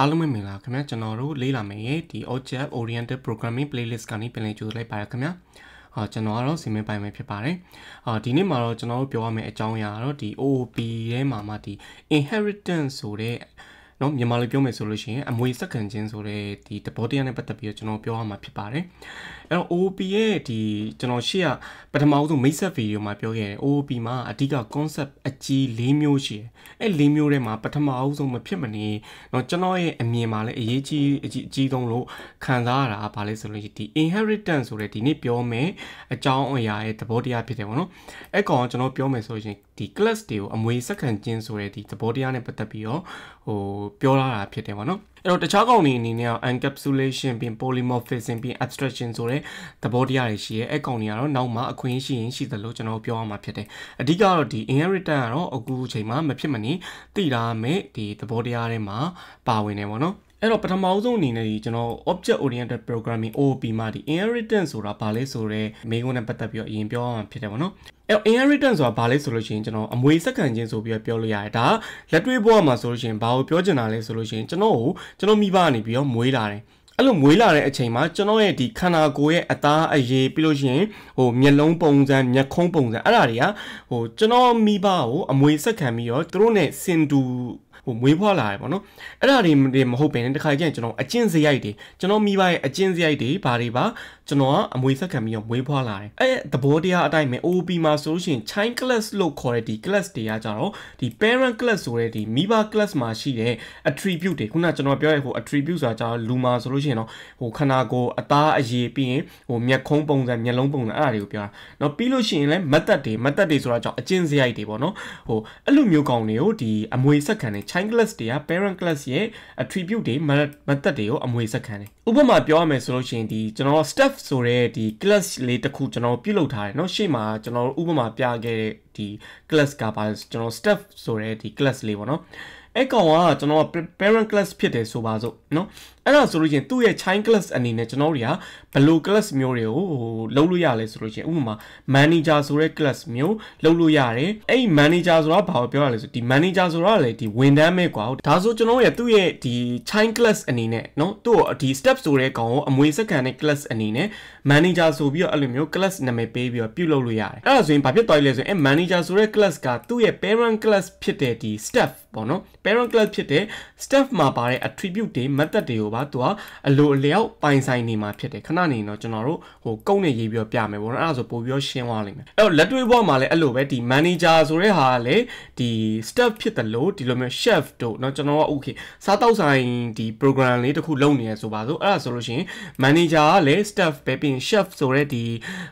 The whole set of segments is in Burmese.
အားလုံးပဲမင်္ဂလာခင်ဗျာကျွန်တော်တို့လေ့လာမယ်ဒီ object oriented programming playlist ကနေပြန်လည်ကြိုဆိုလိုက်ပါရခင်ဗျာအာကျွန်တော်ကတော့စီမင်းပိုင်ပဲဖြစ်ပါတယ်အာဒီနေ့မှာတော့ကျွန်တော်တို့ပြောရမယ့်အကြောင်းအရာကတော့ဒီ OOP ထဲမှာမှဒီ inheritance ဆိုတဲ့ เนาะမြန်မာလိုပြောမယ်ဆိုလို့ရှိရင်အမွေစက္ကန့်ချင်းဆိုတဲ့ဒီတဘောတရားနဲ့ပတ်သက်ပြီးတော့ကျွန်တော်ပြောရမှာဖြစ်ပါတယ်အဲ့တော့ OOP ရဲ့ဒီကျွန်တော်ရှေ့ကပထမဆုံးမိတ်ဆက်ဗီဒီယိုမှာပြောခဲ့တယ် OOP မှာအဓိက concept အကြီး၄မျိုးရှိတယ်အဲ့၄မျိုးထဲမှာပထမအဆုံးမဖြစ်မနေเนาะကျွန်တော်ရဲ့အမြင်မှာလည်းအရေးကြီးအကြီးအကြီးဆုံးလို့ခံစားရတာဘာလဲဆိုလို့ရှိရင်ဒီ inheritance ဆိုတဲ့ဒီနေ့ပြောမယ်အကြောင်းအရာရဲ့သဘောတရားဖြစ်တယ်ပေါ့နော်အဲ့ကောင်ကျွန်တော်ပြောမယ်ဆိုရင် ဒီ class တွေကိုအမွေစက္ကန့်ချင်းဆိုတဲ့ဒီသဘောတရားနဲ့ပတ်သက်ပြီးတော့ဟိုပြောလာတာဖြစ်တယ်ပေါ့နော်အဲ့တော့တခြားကောင်တွေအနေနဲ့ encapsulation ပြီး polymorphism ပြီး abstraction ဆိုတဲ့သဘောတရားတွေရှိရဲအဲ့ကောင်တွေကတော့နောက်မှအခွင့်ရှိရင်ရှိသလိုကျွန်တော်ပြောရမှာဖြစ်တယ်အဓိကတော့ဒီ inheritance ကတော့အခုအချိန်မှာမဖြစ်မနေသိတာမဲ့ဒီသဘောတရားတွေမှာပါဝင်နေပါတော့အဲ့တော့ပထမဆုံးအနေနဲ့ဒီကျွန်တော် object oriented programming OOP မှာဒီ inheritance ဆိုတာဘာလဲဆိုတော့မေးခွန်းနဲ့ပတ်သက်ပြီးတော့အရင်ပြောရမှာဖြစ်တယ်ပေါ့နော် အဲ့ inheritance ဆိုတာဘာလဲဆိုလို့ရှိရင်ကျွန်တော်အမွေစက္ကန့်ချင်းဆိုပြီးတော့ပြောလို့ရတယ်ဒါလက်တွေ့ဘဝမှာဆိုလို့ရှိရင်ဘာကိုပြောချင်တာလဲဆိုလို့ရှိရင်ကျွန်တော်ကိုကျွန်တော်မိဘကနေပြီးတော့မွေးလာတယ်အဲ့လိုမွေးလာတဲ့အချိန်မှာကျွန်တော်ရဲ့ဒီခန္ဓာကိုယ်ရဲ့အသားအရေပြီးလို့ရှိရင်ဟိုမျက်လုံးပုံစံမျက်ခုံးပုံစံအဲ့ဒါတွေကဟိုကျွန်တော်မိဘကိုအမွေဆက်ခံပြီးတော့သူတို့နဲ့စင်တူ ဟိုမွေးဖွားလာတယ်ပေါ့နော်အဲ့ဒါတွေမဟုတ်ဘဲနဲ့တခါကျရင်ကျွန်တော်အကျင့်စရိုက်တွေကျွန်တော်မိဘရဲ့အကျင့်စရိုက်တွေဘာတွေပါကျွန်တော်ကအမွေဆက်ခံပြီးတော့မွေးဖွားလာတယ်အဲ့သဘောတရားအတိုင်းပဲ OOP မှာဆိုလို့ရှိရင် child class လို့ခေါ်တဲ့ဒီ class တွေကကြတော့ဒီ parent class ဆိုတဲ့ဒီမိဘ class မှာရှိတဲ့ attribute တွေခုနကျွန်တော်ပြောရဟို attribute ဆိုတာကြတော့လူမှာဆိုလို့ရှိရင်တော့ဟိုခန္ဓာကိုယ်အသားအရည်ပြီးရင်ဟိုမျက်ခုံးပုံစံမျက်လုံးပုံစံအဲ့ဒါတွေကိုပြောတာเนาะပြီးလို့ရှိရင်လည်း method တွေ method တွေဆိုတာကြောင့်အကျင့်စရိုက်တွေပေါ့နော်ဟိုအဲ့လိုမျိုးကောင်တွေကိုဒီအမွေဆက်ခံတဲ့ child class တွေက parent class ရဲ့ attribute တွေ method တွေကိုအမွေဆက်ခံတယ်ဥပမာပြောရမယ်ဆိုလို့ရှိရင်ဒီကျွန်တော် staff ဆိုတဲ့ဒီ class လေးတစ်ခုကျွန်တော်ပြုတ်လုပ်ထားတယ်เนาะရှေ့မှာကျွန်တော်ဥပမာပြခဲ့တဲ့ဒီ class ကပါကျွန်တော် staff ဆိုတဲ့ဒီ class လေးပေါ့เนาะအဲ့ကောင်ကကျွန်တော် parent class ဖြစ်တယ်ဆိုပါစို့เนาะ အဲ့ဒါဆိုလို့ချင်းသူ့ရဲ့ child class အနေနဲ့ကျွန်တော်တွေကဘယ်လို class မျိုးတွေကိုဟိုလုံးလို့ရလဲဆိုလို့ချင်းဥပမာ manager ဆိုတဲ့ class မျိုးလုံးလို့ရတယ်အဲ့ဒီ manager ဆိုတာဘာကိုပြောရလဲဆိုဒီ manager ဆိုတာလေဒီဝန်ထမ်းပဲကွာဒါဆိုကျွန်တော်ရဲ့သူ့ရဲ့ဒီ child class အနေနဲ့เนาะသူ့ဒီ step ဆိုတဲ့ကောင်ကိုအမွေစက္ကန့်နဲ့ class အနေနဲ့ manager ဆိုပြီးတော့အဲ့လိုမျိုး class နာမည်ပေးပြီးတော့ပြုလုပ်လို့ရတယ်အဲ့ဒါဆိုရင်ဘာဖြစ်သွားလဲဆိုရင်အဲ့ manager ဆိုတဲ့ class ကသူ့ရဲ့ parent class ဖြစ်တဲ့ဒီ staff ပေါ့နော် parent class ဖြစ်တဲ့ staff မှာပါတဲ့ attribute တွေ method တွေကို ပါသူကအလိုအလျောက်ပိုင်ဆိုင်နေမှာဖြစ်တယ်ခဏနေတော့ကျွန်တော်တို့ဟိုကုန်းနေရေးပြီးတော့ပြမယ်ပေါ့နော်အဲ့ဒါဆိုပို့ပြီးတော့ရှင်းသွားလိမ့်မယ်အဲ့တော့လက်တွေ့ဘဝမှာလည်းအဲ့လိုပဲဒီ manager ဆိုတဲ့ဟာကလည်းဒီ staff ဖြစ်တယ်လို့ဒီလိုမျိုး chef တို့เนาะကျွန်တော်က okay စားတောက်ဆိုင်ဒီ program လေးတစ်ခုလုပ်နေရဆိုပါစို့အဲ့ဒါဆိုလို့ရှိရင် manager ကလည်း staff ပဲပြီးရင် chef ဆိုတဲ့ဒီ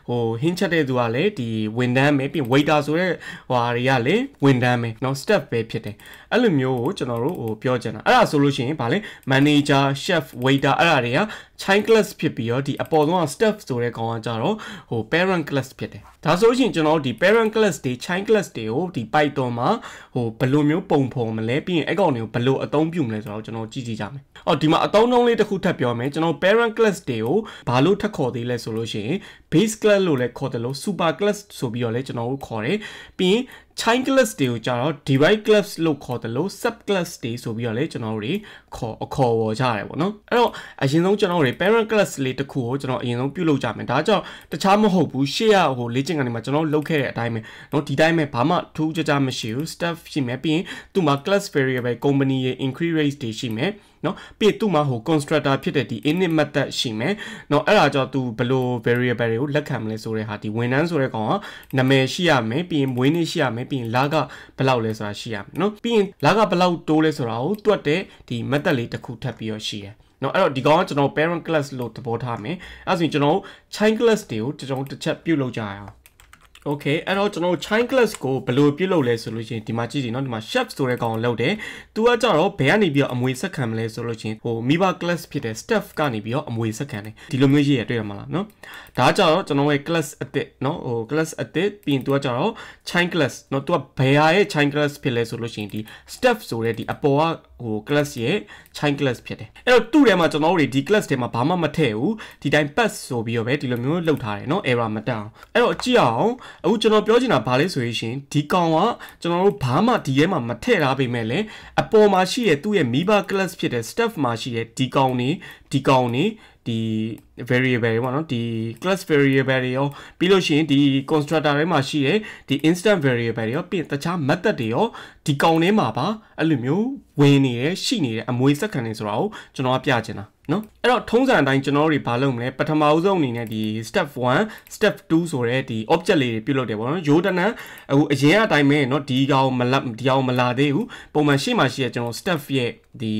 ဟိုဟင်းချက်တဲ့သူကလည်းဒီဝန်ထမ်းပဲပြီး waiter ဆိုတဲ့ဟိုဟာတွေကလည်းဝန်ထမ်းပဲเนาะ staff ပဲဖြစ်တယ် အဲ့လိုမျိုးကိုကျွန်တော်တို့ဟိုပြောချင်တာအဲ့ဒါဆိုလို့ရှိရင်ဗာလဲ manager chef waiter အဲ့ဒါတွေက child class ဖြစ်ပြီးတော့ဒီအပေါ်ဆုံးက staff ဆိုတဲ့ကောင်ကကြတော့ဟို parent class ဖြစ်တယ်ဒါဆိုရင်ကျွန်တော်တို့ဒီ parent class တွေ child class တွေကိုဒီ Python မှာဟိုဘယ်လိုမျိုးပုံဖော်မလဲပြီးရင်အဲ့ကောင်တွေကိုဘယ်လိုအသုံးပြုမလဲဆိုတော့ကျွန်တော်ကြည့်ကြည့်ကြမယ်အော်ဒီမှာအသုံးနှုန်းလေးတစ်ခုထပ်ပြောမယ်ကျွန်တော် parent class တွေကိုဘာလို့ထပ်ခေါ်သေးလဲဆိုလို့ရှိရင် base class လို့လည်းခေါ်တယ်လို့ super class ဆိုပြီးတော့လည်းကျွန်တော်တို့ခေါ်တယ်ပြီးရင် child class တွေကိုကြတော့ divide class လို့ခေါ်တယ်လို့ sub class တွေဆိုပြီးတော့လည်းကျွန်တော်တို့ခေါ်အခေါ်ဝေါ်ကြရတယ်ပေါ့နော်အဲ့တော့အရင်ဆုံးကျွန်တော်တိုparent class လေးတစ်ခုကိုကျွန်တော်အရင်ဆုံးပြုလုပ်ကြမယ်ဒါကြောင့်တခြားမဟုတ်ဘူးရှေ့ရဟိုလေ့ကျင့်ခန်းတွေမှာကျွန်တော်လုပ်ခဲ့တဲ့အတိုင်းပဲเนาะဒီတိုင်းပဲဘာမှထူးခြားခြားမရှိဘူး stuff ရှိမယ်ပြီးရင်သူ့မှာ class variable company ရဲ့ increase rate တွေရှိမယ်နော်ပြီးသူ့မှာဟို constructor ဖြစ်တဲ့ဒီ init method ရှိမယ်နော်အဲ့ဒါကြောင့်သူဘယ်လို variable တွေကိုလက်ခံမလဲဆိုတဲ့ဟာဒီဝန်ထမ်းဆိုတဲ့ကောင်ကနာမည်ရှိရမယ်ပြီးရင်မွေးနေ့ရှိရမယ်ပြီးရင်လာကဘယ်လောက်လဲဆိုတာရှိရမယ်နော်ပြီးရင်လာကဘယ်လောက်တိုးလဲဆိုတာကိုတွက်တဲ့ဒီ method လေးတစ်ခုထပ်ပြီးတော့ရှိရ နော်အဲ့တော့ဒီကောင်ကကျွန်တော် parent class လို့သဘောထားမယ်အဲ့ဆိုရင်ကျွန်တော် child class တွေကိုကျွန်တော်တစ်ချက်ပြုတ်လုပ်ကြရအောင် โอเคအဲ့တော့ကျွန်တော် chain class ကိုဘယ်လိုပြုလုပ်လဲဆိုလို့ရှင်ဒီမှာကြည့်ကြည့်เนาะဒီမှာ chef ဆိုတဲ့ကောင်ကိုလုပ်တယ်သူကကြတော့ဘယ်ကနေပြီးတော့အမွေဆက်ခံမလဲဆိုလို့ရှင်ဟိုမိဘ class ဖြစ်တဲ့ staff ကနေပြီးတော့အမွေဆက်ခံတယ်ဒီလိုမျိုးရေးရတွေ့ရမှာလားเนาะဒါကြတော့ကျွန်တော်ရဲ့ class အသစ်เนาะဟို class အသစ်ပြီးရင်သူကကြတော့ chain class เนาะသူကဘယ်ဟာရဲ့ chain class ဖြစ်လဲဆိုလို့ရှင်ဒီ staff ဆိုတဲ့ဒီအပေါ်ကဟို class ရဲ့ chain class ဖြစ်တယ်အဲ့တော့သူ့ထဲမှာကျွန်တော်တို့ဒီ class ထဲမှာဘာမှမထည့်ဘူးဒီတိုင်း pass ဆိုပြီးတော့ပဲဒီလိုမျိုးလုပ်ထားတယ်เนาะ error မတက်အောင်အဲ့တော့ကြည့်အောင်အခုကျွန်တော်ပြောချင်တာဘာလဲဆိုရင်ဒီကောင်ကကျွန်တော်တို့ဘာမှဒီထဲမှာမထည့်ထားပေမဲ့လည်းအပေါ်မှာရှိတဲ့သူ့ရဲ့မိဘ class ဖြစ်တဲ့ staff မှာရှိတဲ့ဒီကောင်နေဒီကောင်နေဒီ variable တွေပေါ့နော်ဒီ class variable တွေရောပြီးလို့ရှိရင်ဒီ constructor ထဲမှာရှိတဲ့ဒီ instant variable တွေရောပြီးတခြား method တွေရောဒီကောင်ထဲမှာပါအဲ့လိုမျိုးဝင်နေရရှိနေတဲ့အမွေစက္ကန့်တွေဆိုတာကိုကျွန်တော်ကပြချင်တာ နော်အဲ့တော့ထုံးစံအတိုင်းကျွန်တော်တို့ဘာလုပ်မလဲပထမဦးဆုံးအနေနဲ့ဒီ step 1 step 2ဆိုတဲ့ဒီ object လေးတွေပြုတ်လုပ်တယ်ပေါ့နော်ရိုးတနံအခုအရင်အတိုင်းပဲနော်ဒီကောင်မလဒီကောင်မလာသေးဘူးပုံမှန်ရှေ့မှာရှိရကျွန်တော် step ရဲ့ဒီ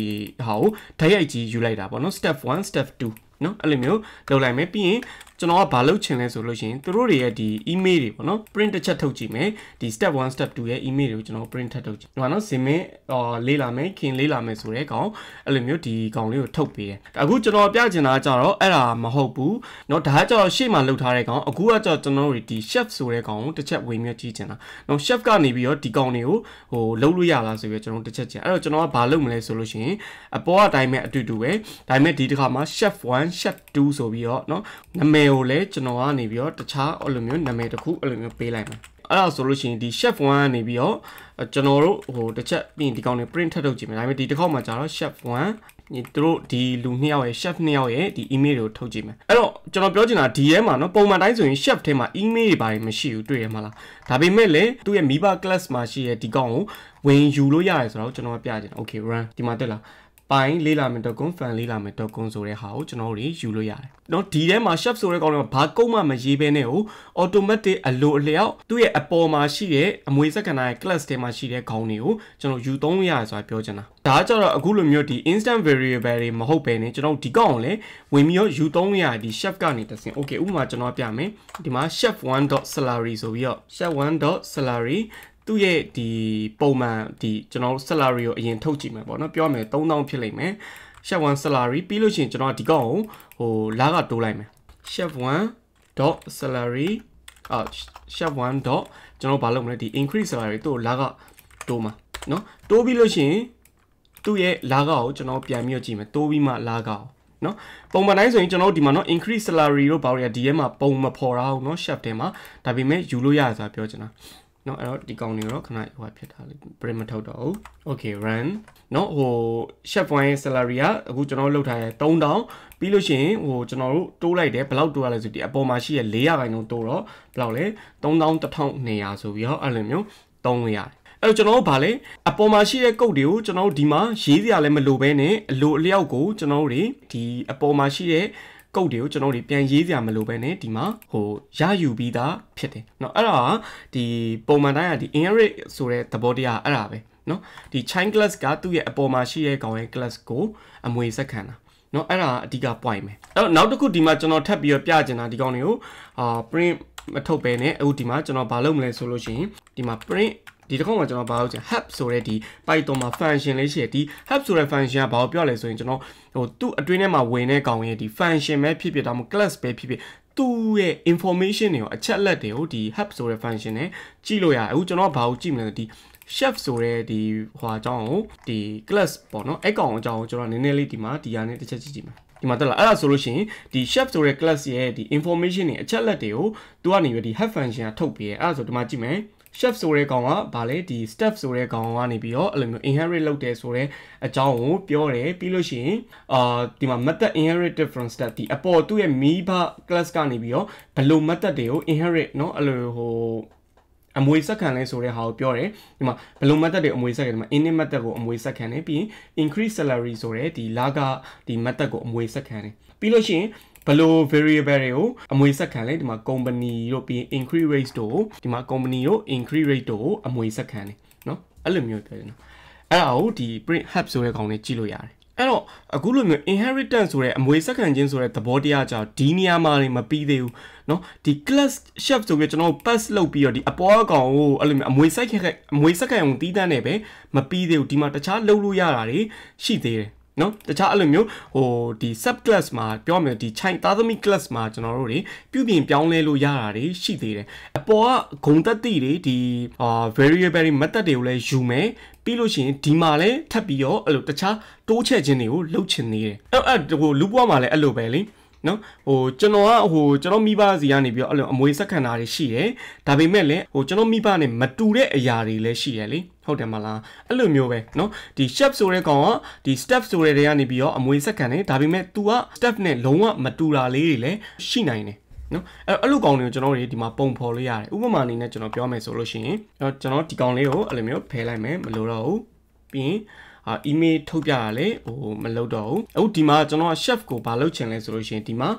ဟာကိုဓာတ်ရိုက်ကြီးယူလိုက်တာပေါ့နော် step 1 step 2နော်အဲ့လိုမျိုးလုပ်လိုက်မယ်ပြီးရင် ကျွန်တော်ကဘာလုပ်ချင်လဲဆိုလို့ရှိရင်သူတို့တွေရဲ့ဒီ email တွေပေါ့နော် print တစ်ချက်ထုတ်ကြည့်မယ်ဒီ step 1 step 2ရဲ့ email တွေကိုကျွန်တော် print ထပ်ထုတ်ကြည့်ဒီမှာနော်ဇင်မင်းအော်လေးလာမယ်ခင်လေးလာမယ်ဆိုတဲ့ကောင်အဲ့လိုမျိုးဒီကောင်လေးကိုထုတ်ပေးတယ်အခုကျွန်တော်ပြချင်တာကြတော့အဲ့ဒါမဟုတ်ဘူးเนาะဒါကကြတော့ရှေ့မှာလုပ်ထားတဲ့ကောင်အခုကကြတော့ကျွန်တော်တို့ဒီ chef ဆိုတဲ့ကောင်ကိုတစ်ချက်ဝင်မြကြည့်ချင်တာเนาะ chef ကနေပြီးတော့ဒီကောင်တွေကိုဟိုလုပ်လို့ရလားဆိုပြီးတော့ကျွန်တော်တစ်ချက်ချင်အဲ့တော့ကျွန်တော်ကဘာလုပ်မလဲဆိုလို့ရှိရင်အပေါ်အတိုင်းပဲအတူတူပဲဒါပေမဲ့ဒီတစ်ခါမှာ chef 1 chef 2ဆိုပြီးတော့เนาะနာမည် ကိုလည်းကျွန်တော်ကနေပြီးတော့တခြားအဲ့လိုမျိုးနာမည်တစ်ခုအဲ့လိုမျိုးပေးလိုက်မယ်အဲ့ဒါဆိုလို့ရှိရင်ဒီ chef 1ကနေပြီးတော့ကျွန်တော်တို့ဟိုတစ်ချက်ပြီးရင်ဒီကောင်တွေ print ထပ်ထုတ်ကြည့်မယ်ဒါပေမဲ့ဒီတစ်ခေါက်မှာကျတော့ chef 1ဒီသူတို့ဒီလူနှစ်ယောက်ရဲ့ chef နှစ်ယောက်ရဲ့ဒီ email တွေကိုထုတ်ကြည့်မယ်အဲ့တော့ကျွန်တော်ပြောချင်တာဒီထဲမှာနော်ပုံမှန်တိုင်းဆိုရင် chef ထဲမှာ email တွေပါတယ်မရှိဘူးတွေ့ရမှာလားဒါပေမဲ့လေသူ့ရဲ့မိဘ class မှာရှိရဲ့ဒီကောင်ကိုဝင်ယူလို့ရတယ်ဆိုတော့ကျွန်တော်ပြချင်တယ် okay run ဒီမှာတက်လာ ပိုင်းလေးလာမယ် .com fan လေးလာမယ် .com ဆိုတဲ့ဟာကိုကျွန်တော်တို့ယူလို့ရတယ်။เนาะဒီထဲမှာ chef ဆိုတဲ့ကောင်ကဘာကုန်းမှမရေးဘဲနဲ့ဟို automatic အလိုအလျောက်သူ့ရဲ့အပေါ်မှာရှိတဲ့အမွေစက္ကန့်ရဲ့ class ထဲမှာရှိတဲ့ခေါင်းတွေကိုကျွန်တော်ယူသုံးလို့ရတယ်ဆိုတာပြောချင်တာ။ဒါကကြတော့အခုလိုမျိုးဒီ instant variable တွေမဟုတ်ဘဲနဲ့ကျွန်တော်ဒီကောင်ကိုလည်းဝင်ပြီးတော့ယူသုံးလို့ရတယ်ဒီ chef ကနေတဆင် okay ဥပမာကျွန်တော်ပြမယ်။ဒီမှာ chef1.salary ဆိုပြီးတော့ chef1.salary သူ့ရဲ့ဒီပုံမှန်ဒီကျွန်တော်တို့ salary ကိုအရင်ထုတ်ကြည့်မယ်ပေါ့နော်ပြောမယ်3000ဖြစ်လိမ့်မယ် chef 1 salary ပြီးလို့ရှိရင်ကျွန်တော်ဒီကောင်ကိုဟိုလာကတိုးလိုက်မယ် chef 1 .salary အာ chef 1. ကျွန်တော်ဘာလုပ်မလဲဒီ increase salary သူ့ကိုလာကတိုးမှာနော်တိုးပြီးလို့ရှိရင်သူ့ရဲ့လာကောက်ကိုကျွန်တော်ပြန်ပြီးတော့ကြည့်မယ်တိုးပြီးမှလာကောက်နော်ပုံမှန်တိုင်းဆိုရင်ကျွန်တော်ဒီမှာနော် increase salary တို့ဘာလို့ရဒီထဲမှာပုံမဖော်ရအောင်နော် chef ထဲမှာဒါပေမဲ့ယူလို့ရဆိုတာပြောချင်တာ เนาะအဲ့တော့ဒီကောင်တွေတော့ခဏဟိုဖြစ်တာလေ print မထုတ်တော့ဘူး okay run เนาะဟို chef point salary ကအခုကျွန်တော်လုပ်ထားရ3000ပြီးလို့ရှိရင်ဟိုကျွန်တော်တို့တိုးလိုက်တယ်ဘယ်လောက်တိုးရလဲဆိုဒီအပေါ်မှာရှိရ400ခိုင်နှုန်းတိုးတော့ဘယ်လောက်လဲ3200ဆိုပြီးတော့အဲ့လိုမျိုးသုံးလို့ရတယ်အဲ့တော့ကျွန်တော်တို့ဗာလဲအပေါ်မှာရှိတဲ့ကုတ်တွေကိုကျွန်တော်တို့ဒီမှာရေးစရာလည်းမလိုဘဲနဲ့အလိုအလျောက်ကိုကျွန်တော်တို့တွေဒီအပေါ်မှာရှိတဲ့ ကုတ်တွေကိုကျွန်တော်တို့ပြန်ရေးစရာမလိုပဲねဒီမှာဟိုရယူပြီးသားဖြစ်တယ်เนาะအဲ့ဒါဒီပုံမှန်တိုင်းကဒီ inherit ဆိုတဲ့သဘောတရားအဲ့ဒါပဲเนาะဒီ chain class ကသူ့ရဲ့အပေါ်မှာရှိတဲ့ကောင်ရဲ့ class ကိုအမွေဆက်ခံတာเนาะအဲ့ဒါအဓိက point ပဲအဲ့တော့နောက်တစ်ခုဒီမှာကျွန်တော်ထပ်ပြီးတော့ပြချင်တာဒီကောင်တွေကိုအာ print မထုတ်ပဲねအခုဒီမှာကျွန်တော်ဘာလုပ်မလဲဆိုလို့ရှိရင်ဒီမှာ print ဒီတစ်ခေါက်မှာကျွန်တော်ဘာလို့ချင် hub ဆိုတဲ့ဒီ Python မှာ function လေးရှိတယ်ဒီ hub ဆိုတဲ့ function ကဘာကိုပြောလဲဆိုရင်ကျွန်တော်ဟိုသူ့အတွင်းထဲမှာဝင်တဲ့ကောင်ရဲ့ဒီ function ပဲဖြစ်ဖြစ်ဒါမှမဟုတ် class ပဲဖြစ်ဖြစ်သူ့ရဲ့ information တွေကိုအချက်လက်တွေကိုဒီ hub ဆိုတဲ့ function နဲ့ကြည့်လို့ရတယ်အခုကျွန်တော်ဘာကိုကြည့်မလဲဒီ chef ဆိုတဲ့ဒီဟွာအကြောင်းကိုဒီ class ပေါ့နော်အဲ့ကောင်အကြောင်းကိုကျွန်တော်နည်းနည်းလေးဒီမှာဒီဟာနဲ့တစ်ချက်ကြည့်ကြည့်မယ်ဒီမှာတက်လာအဲ့ဒါဆိုလို့ရှိရင်ဒီ chef ဆိုတဲ့ class ရဲ့ဒီ information တွေအချက်လက်တွေကိုသူကနေပြီးဒီ hub function ကထုတ်ပေးတယ်အဲ့ဒါဆိုဒီမှာကြည့်မယ် chef ဆိုတဲ့ကောင်ကဗာလဲဒီ staff ဆိုတဲ့ကောင်ကနေပြီးတော့အဲ့လိုမျိုး inherit လုပ်တယ်ဆိုတဲ့အကြောင်းကိုပြောတယ်ပြီးလို့ရှိရင်အာဒီမှာ method inherited from staff ဒီအပေါ်သူ့ရဲ့မိဘ class ကနေပြီးတော့ဘယ်လို method တွေကို inherit เนาะအဲ့လိုဟိုအမွေဆက်ခံလဲဆိုတဲ့ဟာကိုပြောတယ်ဒီမှာဘယ်လို method တွေအမွေဆက်ခံဒီမှာ init method ကိုအမွေဆက်ခံတယ်ပြီးရင် increase salary ဆိုတဲ့ဒီလာကဒီ method ကိုအမွေဆက်ခံတယ်ပြီးလို့ရှိရင် ဘယ်လို variable တွေကိုအမွေဆက်ခံလဲဒီမှာ company တို့ပြီး increase rate တို့ဒီမှာ company တို့ increase rate တို့အမွေဆက်ခံတယ်เนาะအဲ့လိုမျိုးပြောရင်အဲ့ဒါကိုဒီ print hub ဆိုတဲ့ကောင်လေးကြည့်လို့ရတယ်အဲ့တော့အခုလိုမျိုး inheritance ဆိုတဲ့အမွေဆက်ခံခြင်းဆိုတဲ့သဘောတရားကြောင့်ဒီနေရာမှာနေမပြီးသေးဘူးเนาะဒီ class chef ဆိုပြီးကျွန်တော် pass လုပ်ပြီးတော့ဒီအပေါ်အကောင်ကိုအဲ့လိုမျိုးအမွေဆက်ခဲ့အမွေဆက်ခံအောင်တီးတန်းနေပဲမပြီးသေးဘူးဒီမှာတခြားလုပ်လို့ရတာတွေရှိသေးတယ် နော်တခြားအဲ့လိုမျိုးဟိုဒီ sub class မှာပြောမယ်ဒီ chain သားသမီး class မှာကျွန်တော်တို့တွေပြုပြင်ပြောင်းလဲလို့ရတာတွေရှိသေးတယ်အပေါ်ကဂုံတက်တိတွေဒီအာ variable method တွေကိုလည်းယူမယ်ပြီးလို့ရှိရင်ဒီမှာလည်းထပ်ပြီးတော့အဲ့လိုတခြားတိုးချက်ခြင်းတွေကိုလှုပ်ချင်နေတယ်အဲ့အဲ့ဟိုလူပွားမှာလည်းအဲ့လိုပဲလေ နော်ဟိုကျွန်တော်ကဟိုကျွန်တော်မိဘစီကနေပြီးတော့အဲ့လိုအမွေစက်ခံတာတွေရှိတယ်ဒါပေမဲ့လည်းဟိုကျွန်တော်မိဘနဲ့မတူတဲ့အရာတွေလည်းရှိရလေဟုတ်တယ်မလားအဲ့လိုမျိုးပဲเนาะဒီ chef ဆိုတဲ့ကောင်ကဒီ step ဆိုတဲ့တွေကနေပြီးတော့အမွေစက်ခံတယ်ဒါပေမဲ့ तू က step နဲ့လုံးဝမတူတာလေးတွေလည်းရှိနိုင်တယ်နော်အဲ့အဲ့လိုကောင်တွေကိုကျွန်တော်တို့ဒီမှာပုံဖော်လို့ရတယ်ဥပမာအနေနဲ့ကျွန်တော်ပြောမယ်ဆိုလို့ရှိရင်ကျွန်တော်ဒီကောင်လေးကိုအဲ့လိုမျိုးဖယ်လိုက်မယ်မလိုတော့ဘူးပြီးရင် အာ email ထုတ်ပြတာလေဟိုမလုပ်တော့ဘူးအခုဒီမှာကျွန်တော်က chef ကိုဘာလုပ်ချင်လဲဆိုလို့ရှိရင်ဒီမှာ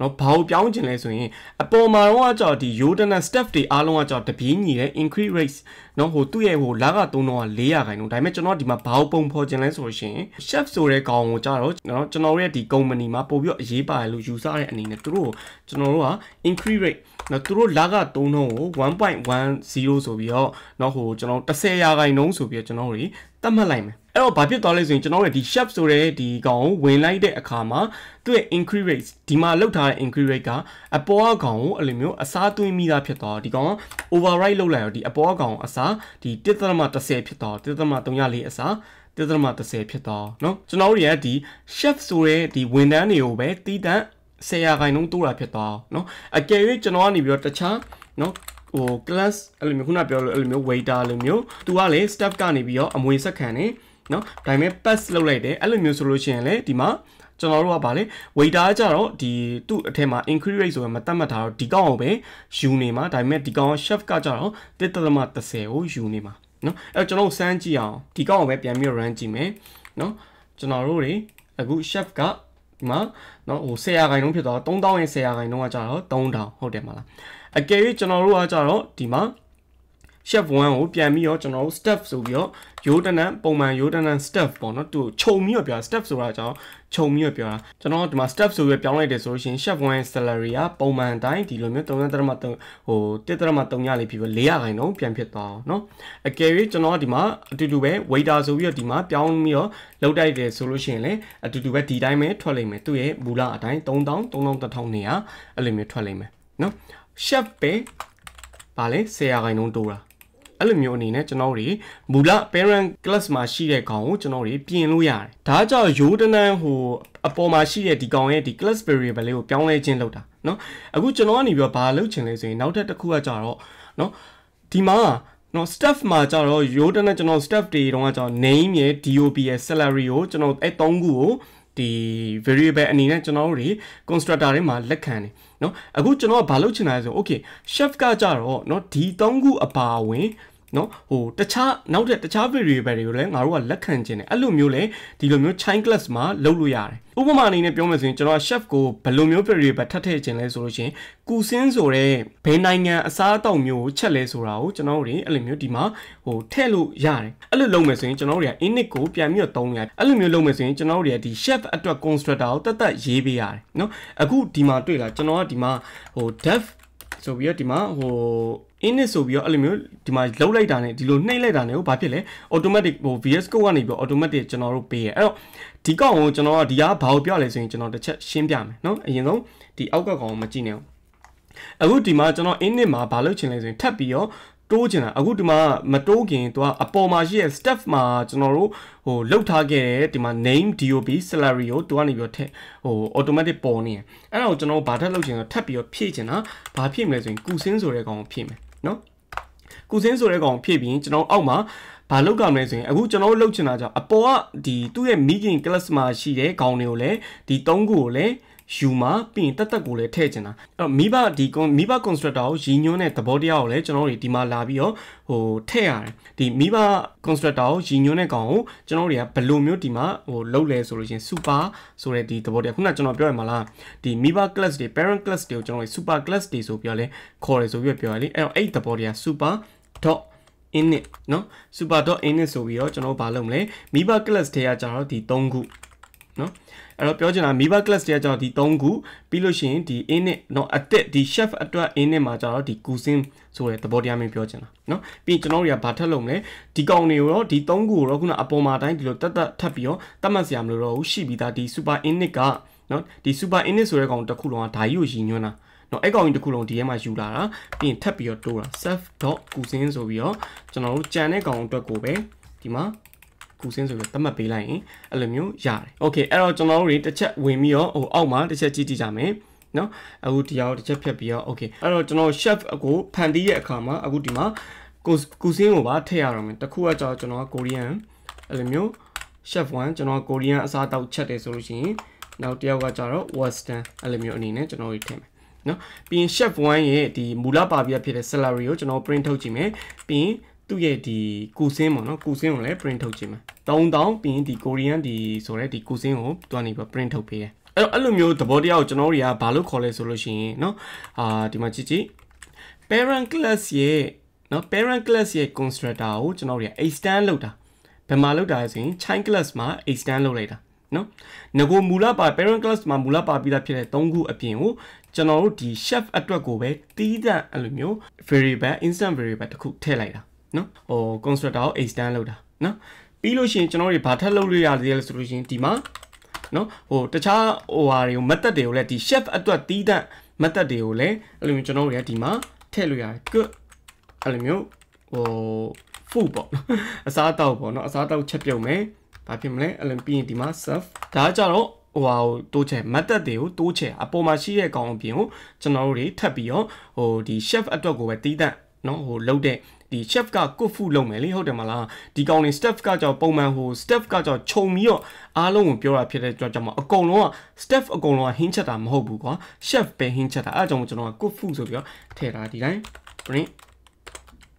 နော်ဘာကိုပြောင်းချင်လဲဆိုရင်အပေါ်မှာတော့ကြောက်ဒီ Yodan staff တွေအားလုံးကကြောက်တပြေးညီတဲ့ increase rate နော်ဟိုသူ့ရဲ့ဟိုလာကသုံးတော့400ခိုင်နှုန်းဒါပေမဲ့ကျွန်တော်ဒီမှာဘာကိုပုံဖော်ချင်လဲဆိုလို့ရှိရင် chef ဆိုတဲ့ကောင်ကိုကြတော့နော်ကျွန်တော်ရဲ့ဒီ company မှာပို့ပြီးအရေးပါတယ်လို့ယူဆတဲ့အနေနဲ့သူတို့ကျွန်တော်တို့က increase rate နော်သူတို့လာကသုံးတော့ကို1.10ဆိုပြီးတော့နော်ဟိုကျွန်တော်10ရာခိုင်နှုန်းဆိုပြီးတော့ကျွန်တော်တို့သတ်မှတ်လိုက်မယ် အဲ့တော့ဘာဖြစ်သွားလဲဆိုရင်ကျွန်တော်တို့ဒီ chef ဆိုတဲ့ဒီကောင်ကိုဝင်လိုက်တဲ့အခါမှာသူ့ရဲ့ increase rate ဒီမှာလောက်ထားတဲ့ increase rate ကအပေါ်အကောင်ကိုအဲ့လိုမျိုးအစားသွင်းမိတာဖြစ်သွားဒီကောင်က override လုပ်လိုက်ရောဒီအပေါ်အကောင်အစားဒီ1.30ဖြစ်သွား1.34အစား1.30ဖြစ်သွားเนาะကျွန်တော်တို့ရဲ့ဒီ chef ဆိုတဲ့ဒီဝန်ထမ်းတွေကိုပဲတီးတန့်10ရာခိုင်နှုန်းတိုးတာဖြစ်သွားเนาะအကယ်၍ကျွန်တော်ကနေပြီးတော့တခြားเนาะဟို class အဲ့လိုမျိုးခုနပြောလို့အဲ့လိုမျိုး waiter လိုမျိုးသူကလေ staff ကနေပြီးတော့အမွေဆက်ခံနေ နော်ဒါပေမဲ့ pass လောက်လိုက်တယ်အဲ့လိုမျိုးဆိုလို့ရှိရင်လေဒီမှာကျွန်တော်တို့ကဗာလေ waiter ကြတော့ဒီသူ့အထက်မှာ increase rate ဆိုရင်မတတ်မှတ်ထားတော့ဒီကောင်ကိုပဲယူနေမှာဒါပေမဲ့ဒီကောင် chef ကကြတော့1.30ကိုယူနေမှာနော်အဲ့ကျွန်တော်စမ်းကြည့်အောင်ဒီကောင်ကိုပဲပြန်ပြီး run ကြည့်မယ်နော်ကျွန်တော်တို့တွေအခု chef ကဒီမှာနော်ဟို100ရာခိုင်နှုန်းဖြစ်သွား3000ရဲ့100ရာခိုင်နှုန်းကကြတော့3000ဟုတ်တယ်မလားအကယ်၍ကျွန်တော်တို့ကကြတော့ဒီမှာ chef 1ကိုပြန်ပြီးတော့ကျွန်တော်တို့ step ဆိုပြီးတော့ ရိုးတနန်ပုံမှန်ရိုးတနန် step ပေါ့နော်သူခြုံပြီးတော့ပြော step ဆိုတာကြောင့်ခြုံပြီးတော့ပြောတာကျွန်တော်ဒီမှာ step ဆိုပြီးပြောင်းလိုက်တယ်ဆိုလို့ရှိရင် chef 1ရဲ့ salary ကပုံမှန်အတိုင်းဒီလိုမျိုး3.3ဟို1.3ရလေးဖြစ်ပြီး400ခိုင်နှုန်းပြန်ဖြစ်သွားအောင်เนาะအကယ်၍ကျွန်တော်ဒီမှာအတူတူပဲ waiter ဆိုပြီးတော့ဒီမှာပြောင်းပြီးတော့လောက်တိုက်တယ်ဆိုလို့ရှိရင်လည်းအတူတူပဲဒီတိုင်းပဲထွက်လိမ့်မယ်သူ့ရဲ့မူလအတိုင်း3000 3200နေရအဲ့လိုမျိုးထွက်လိမ့်မယ်เนาะ chef ပဲဗာလဲ10ရာခိုင်နှုန်းတိုးတာ အဲ့လိုမျိုးအနေနဲ့ကျွန်တော်တို့မူလ parent class မှာရှိတဲ့ကောင်ကိုကျွန်တော်တို့ပြင်လို့ရတယ်။ဒါကြောင့်ရိုးတနန်းဟိုအပေါ်မှာရှိတဲ့ဒီကောင်ရဲ့ဒီ class variable လေးကိုပြောင်းလဲခြင်းလုပ်တာเนาะအခုကျွန်တော်ကနေပြီးတော့ဘာလုပ်ချင်လဲဆိုရင်နောက်ထပ်တစ်ခုကကြတော့เนาะဒီမှာနော် staff မှာကြတော့ရိုးတနဲ့ကျွန်တော် staff တွေတုန်းကကျွန်တော် name ရယ် DOP ရယ် salary ကိုကျွန်တော်အဲ၃ခုကို ဒီ variable အနေနဲ့ကျွန်တော်တို့တွေ constructor တွေမှာလက်ခံတယ်เนาะအခုကျွန်တော်ကဘာလုပ်ချင်တာလဲဆို okay chef ကကြတော့เนาะဒီ၃ခုအပါအဝင် နော်ဟိုတခြားနောက်တဲ့တခြား variable တွေကိုလည်းငါတို့ကလက်ခံခြင်းတယ်အဲ့လိုမျိုးလေဒီလိုမျိုး chain class မှာလုပ်လို့ရတယ်ဥပမာအနေနဲ့ပြောမယ်ဆိုရင်ကျွန်တော် chef ကိုဘယ်လိုမျိုး variable ထပ်ထည့်ခြင်းလဲဆိုလို့ရှိရင်ကူစင်းဆိုတဲ့ဘယ်နိုင်ငံအစားအသောက်မျိုးကိုချက်လဲဆိုတာကိုကျွန်တော်တို့တွေအဲ့လိုမျိုးဒီမှာဟိုထည့်လို့ရတယ်အဲ့လိုလုပ်မယ်ဆိုရင်ကျွန်တော်တို့တွေက init ကိုပြန်ပြီးတော့သုံးရတယ်အဲ့လိုမျိုးလုပ်မယ်ဆိုရင်ကျွန်တော်တို့တွေကဒီ chef အတွက် constructor ကိုတတ်တတ်ရေးပေးရတယ်နော်အခုဒီမှာတွေ့လားကျွန်တော်ကဒီမှာဟို dev ဆိုပြီးတော့ဒီမှာဟို init ဆိုပြီးတော့အဲ့လိုမျိုးဒီမှာလှုပ်လိုက်တာနဲ့ဒီလိုနှိပ်လိုက်တာနဲ့ဟိုဘာဖြစ်လဲ automatic ဟို VS Code ကနေပြီးတော့ automatic ကျွန်တော်တို့ပေးရအဲ့တော့ဒီကောင်ကိုကျွန်တော်ကဒီကဘာကိုပြောလဲဆိုရင်ကျွန်တော်တစ်ချက်ရှင်းပြမယ်เนาะအရင်ဆုံးဒီအောက်ကကောင်ကိုမကြည့်နဲ့အခုဒီမှာကျွန်တော် init မှာဘာလုပ်ချင်လဲဆိုရင်ထပ်ပြီးတော့တိုးချင်တာအခုဒီမှာမတိုးခင်သူကအပေါ်မှာရှိတဲ့ staff မှာကျွန်တော်တို့ဟိုလောက်ထားခဲ့တဲ့ဒီမှာ name DOB salary ကိုသူကနေပြီးတော့ထက်ဟို automatic ပေါ်နေတယ်အဲ့ဒါကိုကျွန်တော်ဘာထပ်လုပ်ချင်တော့ထပ်ပြီးတော့ဖြည့်ချင်တာဘာဖြည့်မလဲဆိုရင်ကုစင်းဆိုတဲ့ကောင်ကိုဖြည့်မယ် နော်ကုစင်းဆိုတဲ့ကောင်ဖြည့်ပြီးကျွန်တော်အောက်မှာဘာလောက်ကမလဲဆိုရင်အခုကျွန်တော်လုပ်ချင်တာကြောင့်အပေါ်ကဒီသူ့ရဲ့ meeting class မှာရှိတဲ့ခေါင်းတွေကိုလည်းဒီ၃ခုကိုလည်း ယူမှာပြီးရင်တက်တက်ကိုလည်းထည့်ချင်တာအဲ့တော့မိဘဒီမိဘ constructor ကိုရည်ညွှန်းတဲ့သဘောတရားကိုလည်းကျွန်တော်တို့ဒီမှာလာပြီးတော့ဟိုထည့်ရတယ်ဒီမိဘ constructor ကိုရည်ညွှန်းတဲ့ကောင်ကိုကျွန်တော်တို့တွေကဘယ်လိုမျိုးဒီမှာဟိုလုပ်လဲဆိုလို့ရှင် super ဆိုတဲ့ဒီသဘောတရားခုနကကျွန်တော်ပြောရမှာလားဒီမိဘ class တွေ parent class တွေကိုကျွန်တော်တို့ super class တွေဆိုပြောလဲခေါ်တယ်ဆိုပြီးပြောရလေအဲ့တော့အဲ့သဘောတရား super dot init เนาะ super.init ဆိုပြီးတော့ကျွန်တော်ဘာလုပ်မလဲမိဘ class တွေကကျတော့ဒီ3ခုเนาะ အဲ့တော့ပြောချင်တာ Miba class တွေကကျတော့ဒီ3ခုပြီးလို့ရှိရင်ဒီ init เนาะအသက်ဒီ chef အတွက် init မှာကျတော့ဒီ cuisine ဆိုတဲ့သဘောတရားမျိုးပြောချင်တာเนาะပြီးကျွန်တော်တို့ကဘာထပ်လုပ်မလဲဒီကောင်တွေကိုတော့ဒီ3ခုကိုတော့ခုနအပေါ်မှာအတိုင်းဒီလိုတက်တက်ထပ်ပြီးတော့တတ်မှတ်စရာမလိုတော့ဘူးရှိပြီးသားဒီ super init ကเนาะဒီ super init ဆိုတဲ့ကောင်တစ်ခုလုံးကဓာကြီးကိုရည်ညွှန်းတာနော်အဲ့ကောင်ကြီးတစ်ခုလုံးဒီထဲမှာယူလာတာပြီးရင်ထပ်ပြီးတော့တိုးတာ self.cuisine ဆိုပြီးတော့ကျွန်တော်တို့ကြံတဲ့ကောင်အတွက်ကိုပဲဒီမှာ ကုစင်းဆိုပြီးသတ်မှတ်ပေးလိုက်ရင်အဲ့လိုမျိုးရတယ်။ Okay အဲ့တော့ကျွန်တော်တို့တွေတစ်ချက်ဝင်ပြီးတော့ဟိုအောက်မှာတစ်ချက်ကြည့်ကြည့်ကြမယ်။နော်အခုဒီအောင်တစ်ချက်ဖြတ်ပြီးတော့ okay အဲ့တော့ကျွန်တော် chef အကိုဖန်တီးရဲ့အခါမှာအခုဒီမှာကိုကုစင်းကိုပါထည့်ရတော့မယ်တခုကကြောကျွန်တော်ကကိုရီးယန်အဲ့လိုမျိုး chef 1ကျွန်တော်ကိုရီးယန်အစားတောက်ချက်တယ်ဆိုလို့ရှိရင်နောက်တစ်ယောက်ကကြတော့ western အဲ့လိုမျိုးအနေနဲ့ကျွန်တော်တို့ထည့်မယ်နော်ပြီးရင် chef 1ရဲ့ဒီမူလပါပြဖြစ်တဲ့ salary ကိုကျွန်တော် print ထုတ်ကြည့်မယ်ပြီးရင် သူ့ရဲ့ဒီကုစင်းပေါ့နော်ကုစင်းကိုလည်း print ထုတ်ကြည့်မယ်3000ပြီးရင်ဒီ Korean ဒီဆိုရဲဒီကုစင်းကိုတွားနေပြီး print ထုတ်ပေးတယ်အဲ့တော့အဲ့လိုမျိုးသဘောတရားကိုကျွန်တော်တို့တွေကဘာလို့ခေါ်လဲဆိုလို့ရှိရင်เนาะအာဒီမှာကြည့်ကြည့် parent class ရဲ့เนาะ parent class ရဲ့ constructor ကိုကျွန်တော်တို့တွေက extend လုပ်တာဘယ်မှာလုပ်တာလဲဆိုရင် child class မှာ extend လုပ်လိုက်တာနော်ငကိုမူလပါ parent class မှာမူလပါပြီးသားဖြစ်တဲ့၃ခုအပြင်ကိုကျွန်တော်တို့ဒီ chef အတွက်ကိုပဲတီးတဲ့အဲ့လိုမျိုး variable instant variable တစ်ခုထည့်လိုက်တာ နော်ဟို constructor ကို extend လုပ်တာနော်ပြီးလို့ရှိရင်ကျွန်တော်တို့ဘာထပ်လုပ်လို့ရသေးလဲဆိုလို့ရှိရင်ဒီမှာနော်ဟိုတခြားဟိုဟာတွေကို method တွေကိုလည်းဒီ chef အတွက်တီးတဲ့ method တွေကိုလည်းအဲ့လိုမျိုးကျွန်တော်တို့ရဒီမှာထည့်လို့ရတယ် good အဲ့လိုမျိုးဟို food ပေါ့အစားအသောက်ပေါ့နော်အစားအသောက်ချက်ပြုတ်မယ်ဘာဖြစ်မလဲအဲ့လိုပြီးရင်ဒီမှာ serve ဒါကြတော့ဟိုဟာကိုတိုးချဲ method တွေကိုတိုးချဲအပေါ်မှာရှိတဲ့ကောင်အပြင်ကိုကျွန်တော်တို့တွေထပ်ပြီးတော့ဟိုဒီ chef အတွက်ကိုပဲတီးတဲ့နော်ဟိုလုတ်တဲ့ ဒီ chef ကကုတ်ဖူလုပ်မယ်လေဟုတ်တယ်မလားဒီကောင်နေ staff ကကြောင့်ပုံမှန်ဟို staff ကကြောင့်ခြုံပြီးတော့အားလုံးကိုပြောတာဖြစ်တဲ့ကြောင့်ကျွန်တော်အကုန်လုံးက staff အကုန်လုံးကဟင်းချက်တာမဟုတ်ဘူးကွာ chef ပဲဟင်းချက်တာအဲအကြောင်းကျွန်တော်ကကုတ်ဖူဆိုပြီးတော့ထည့်တာဒီတိုင်း print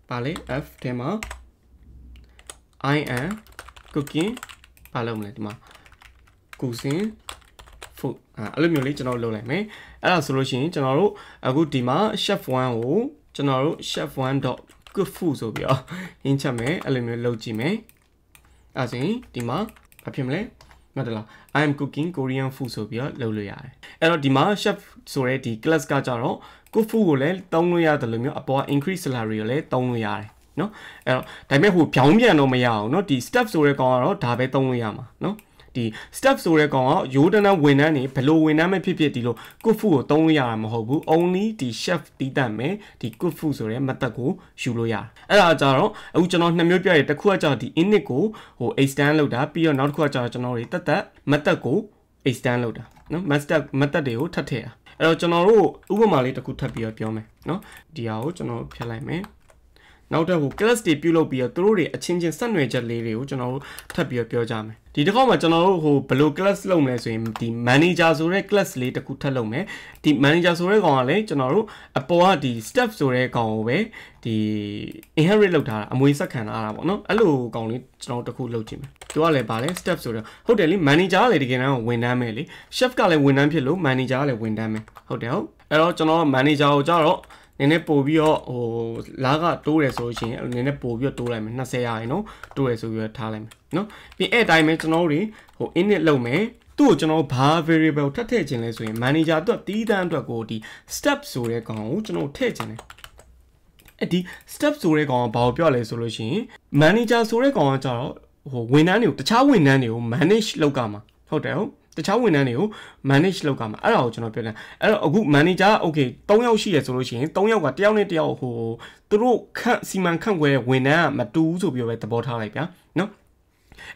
ပါလေ f ထဲမှာ i am cooking ပါလို့မလဲဒီမှာ cuisine food အဲ့လိုမျိုးလေးကျွန်တော်လုပ်လိုက်မယ်အဲ့ဒါဆိုလို့ရှိရင်ကျွန်တော်တို့အခုဒီမှာ chef 1ကိုကျွန်တော်တို့ chef1. good food ဆိုပြီးတော့ဟင်းချက်မယ်အဲ့လိုမျိုးလုပ်ကြည့်မယ်အဲ့ဆိုရင်ဒီမှာဘာဖြစ်မလဲမှတ်တလား I am cooking Korean food ဆိုပြီးတော့လုပ်လို့ရတယ်အဲ့တော့ဒီမှာ chef ဆိုတဲ့ဒီ class ကကြတော့ good food ကိုလည်းတုံးလို့ရတယ်လို့မျိုးအပေါ် increase salary ကိုလည်းတုံးလို့ရတယ်နော်အဲ့တော့ဒါပေမဲ့ဟိုဖြောင်းပြန်တော့မရအောင်နော်ဒီ step ဆိုတဲ့ကောင်ကတော့ဒါပဲတုံးလို့ရမှာနော် ဒီ step ဆိုတဲ့ကောင်ကရိုးတနဝန်ထမ်းနေဘလို့ဝန်ထမ်းပဲဖြစ်ဖြစ်ဒီလို good food ကိုသုံးလို့ရတာမဟုတ်ဘူး only ဒီ chef တီးတတ်မယ်ဒီ good food ဆိုတဲ့ method ကိုယူလို့ရတယ်အဲ့ဒါကြတော့အခုကျွန်တော်နှစ်မျိုးပြရတစ်ခုကကြတော့ဒီ init ကိုဟို extend လုပ်တာပြီးတော့နောက်တစ်ခုကကြတော့ကျွန်တော်တွေတက်တက် method ကို extend လုပ်တာနော် method method တွေကိုထပ်ထည့်တာအဲ့တော့ကျွန်တော်တို့ဥပမာလေးတစ်ခုထပ်ပြီးတော့ပြောမယ်နော်ဒီဟာကိုကျွန်တော်ဖြတ်လိုက်မယ် နောက်တော့ဟို class တွေပြုလုပ်ပြီးတော့သူတို့တွေအချင်းချင်းဆက်နွယ်ချက်လေးတွေကိုကျွန်တော်တို့ထပ်ပြီးတော့ပြောကြမယ်ဒီတစ်ခေါက်မှာကျွန်တော်တို့ဟိုဘယ်လို class လုပ်မလဲဆိုရင်ဒီ manager ဆိုတဲ့ class လေးတစ်ခုထပ်လုပ်မယ်ဒီ manager ဆိုတဲ့ကောင်ကလည်းကျွန်တော်တို့အပေါ်ကဒီ staff ဆိုတဲ့ကောင်ကိုပဲဒီ inherit လုပ်ထားတာအမွေဆက်ခံထားတာပေါ့နော်အဲ့လိုကောင်လေးကျွန်တော်တို့တစ်ခုလုပ်ကြည့်မယ်သူကလည်းဗာလဲ staff ဆိုတော့ဟုတ်တယ်လေ manager ကလည်းတကယ်တမ်းဝန်ထမ်းပဲလေ chef ကလည်းဝန်ထမ်းဖြစ်လို့ manager ကလည်းဝန်ထမ်းပဲဟုတ်တယ်ဟုတ်အဲ့တော့ကျွန်တော် manager ကိုကြတော့ နည်းနည်းပို့ပြီးတော့ဟိုလားကတိုးတယ်ဆိုလို့ရှိရင်နည်းနည်းပို့ပြီးတော့တိုးလိုက်မယ်20ရာရင်နော်တိုးတယ်ဆိုပြီးတော့ထားလိုက်မယ်နော်ပြီးအဲ့အတိုင်းပဲကျွန်တော်တို့တွေဟို init လုပ်မယ်သူ့ကိုကျွန်တော်ဘာ variable ထပ်ထည့်ခြင်းလဲဆိုရင် manager အတွက်တီးတန်းအတွက်ကိုဒီ step ဆိုတဲ့ကောင်ကိုကျွန်တော်ထည့်ခြင်းတယ်အဲ့ဒီ step ဆိုတဲ့ကောင်ကဘာကိုပြောလဲဆိုလို့ရှိရင် manager ဆိုတဲ့ကောင်ကကြတော့ဟိုဝန်ထမ်းတွေကိုတခြားဝန်ထမ်းတွေကို manage လုပ်ကြမှာဟုတ်တယ်ဟုတ် တခြားဝန်ထမ်းတွေကို manage လုပ်ကြမှာအဲ့ဒါကိုကျွန်တော်ပြောတယ်အဲ့တော့အခု manager okay 3ယောက်ရှိရဆိုလို့ရှိရင်3ယောက်ကတယောက်နဲ့တယောက်ဟိုသူတို့ခန့်စီမံခန့်ခွဲတဲ့ဝန်ထမ်းကမတူဘူးဆိုပြီးတော့ပဲသဘောထားလိုက်ဗျာနော်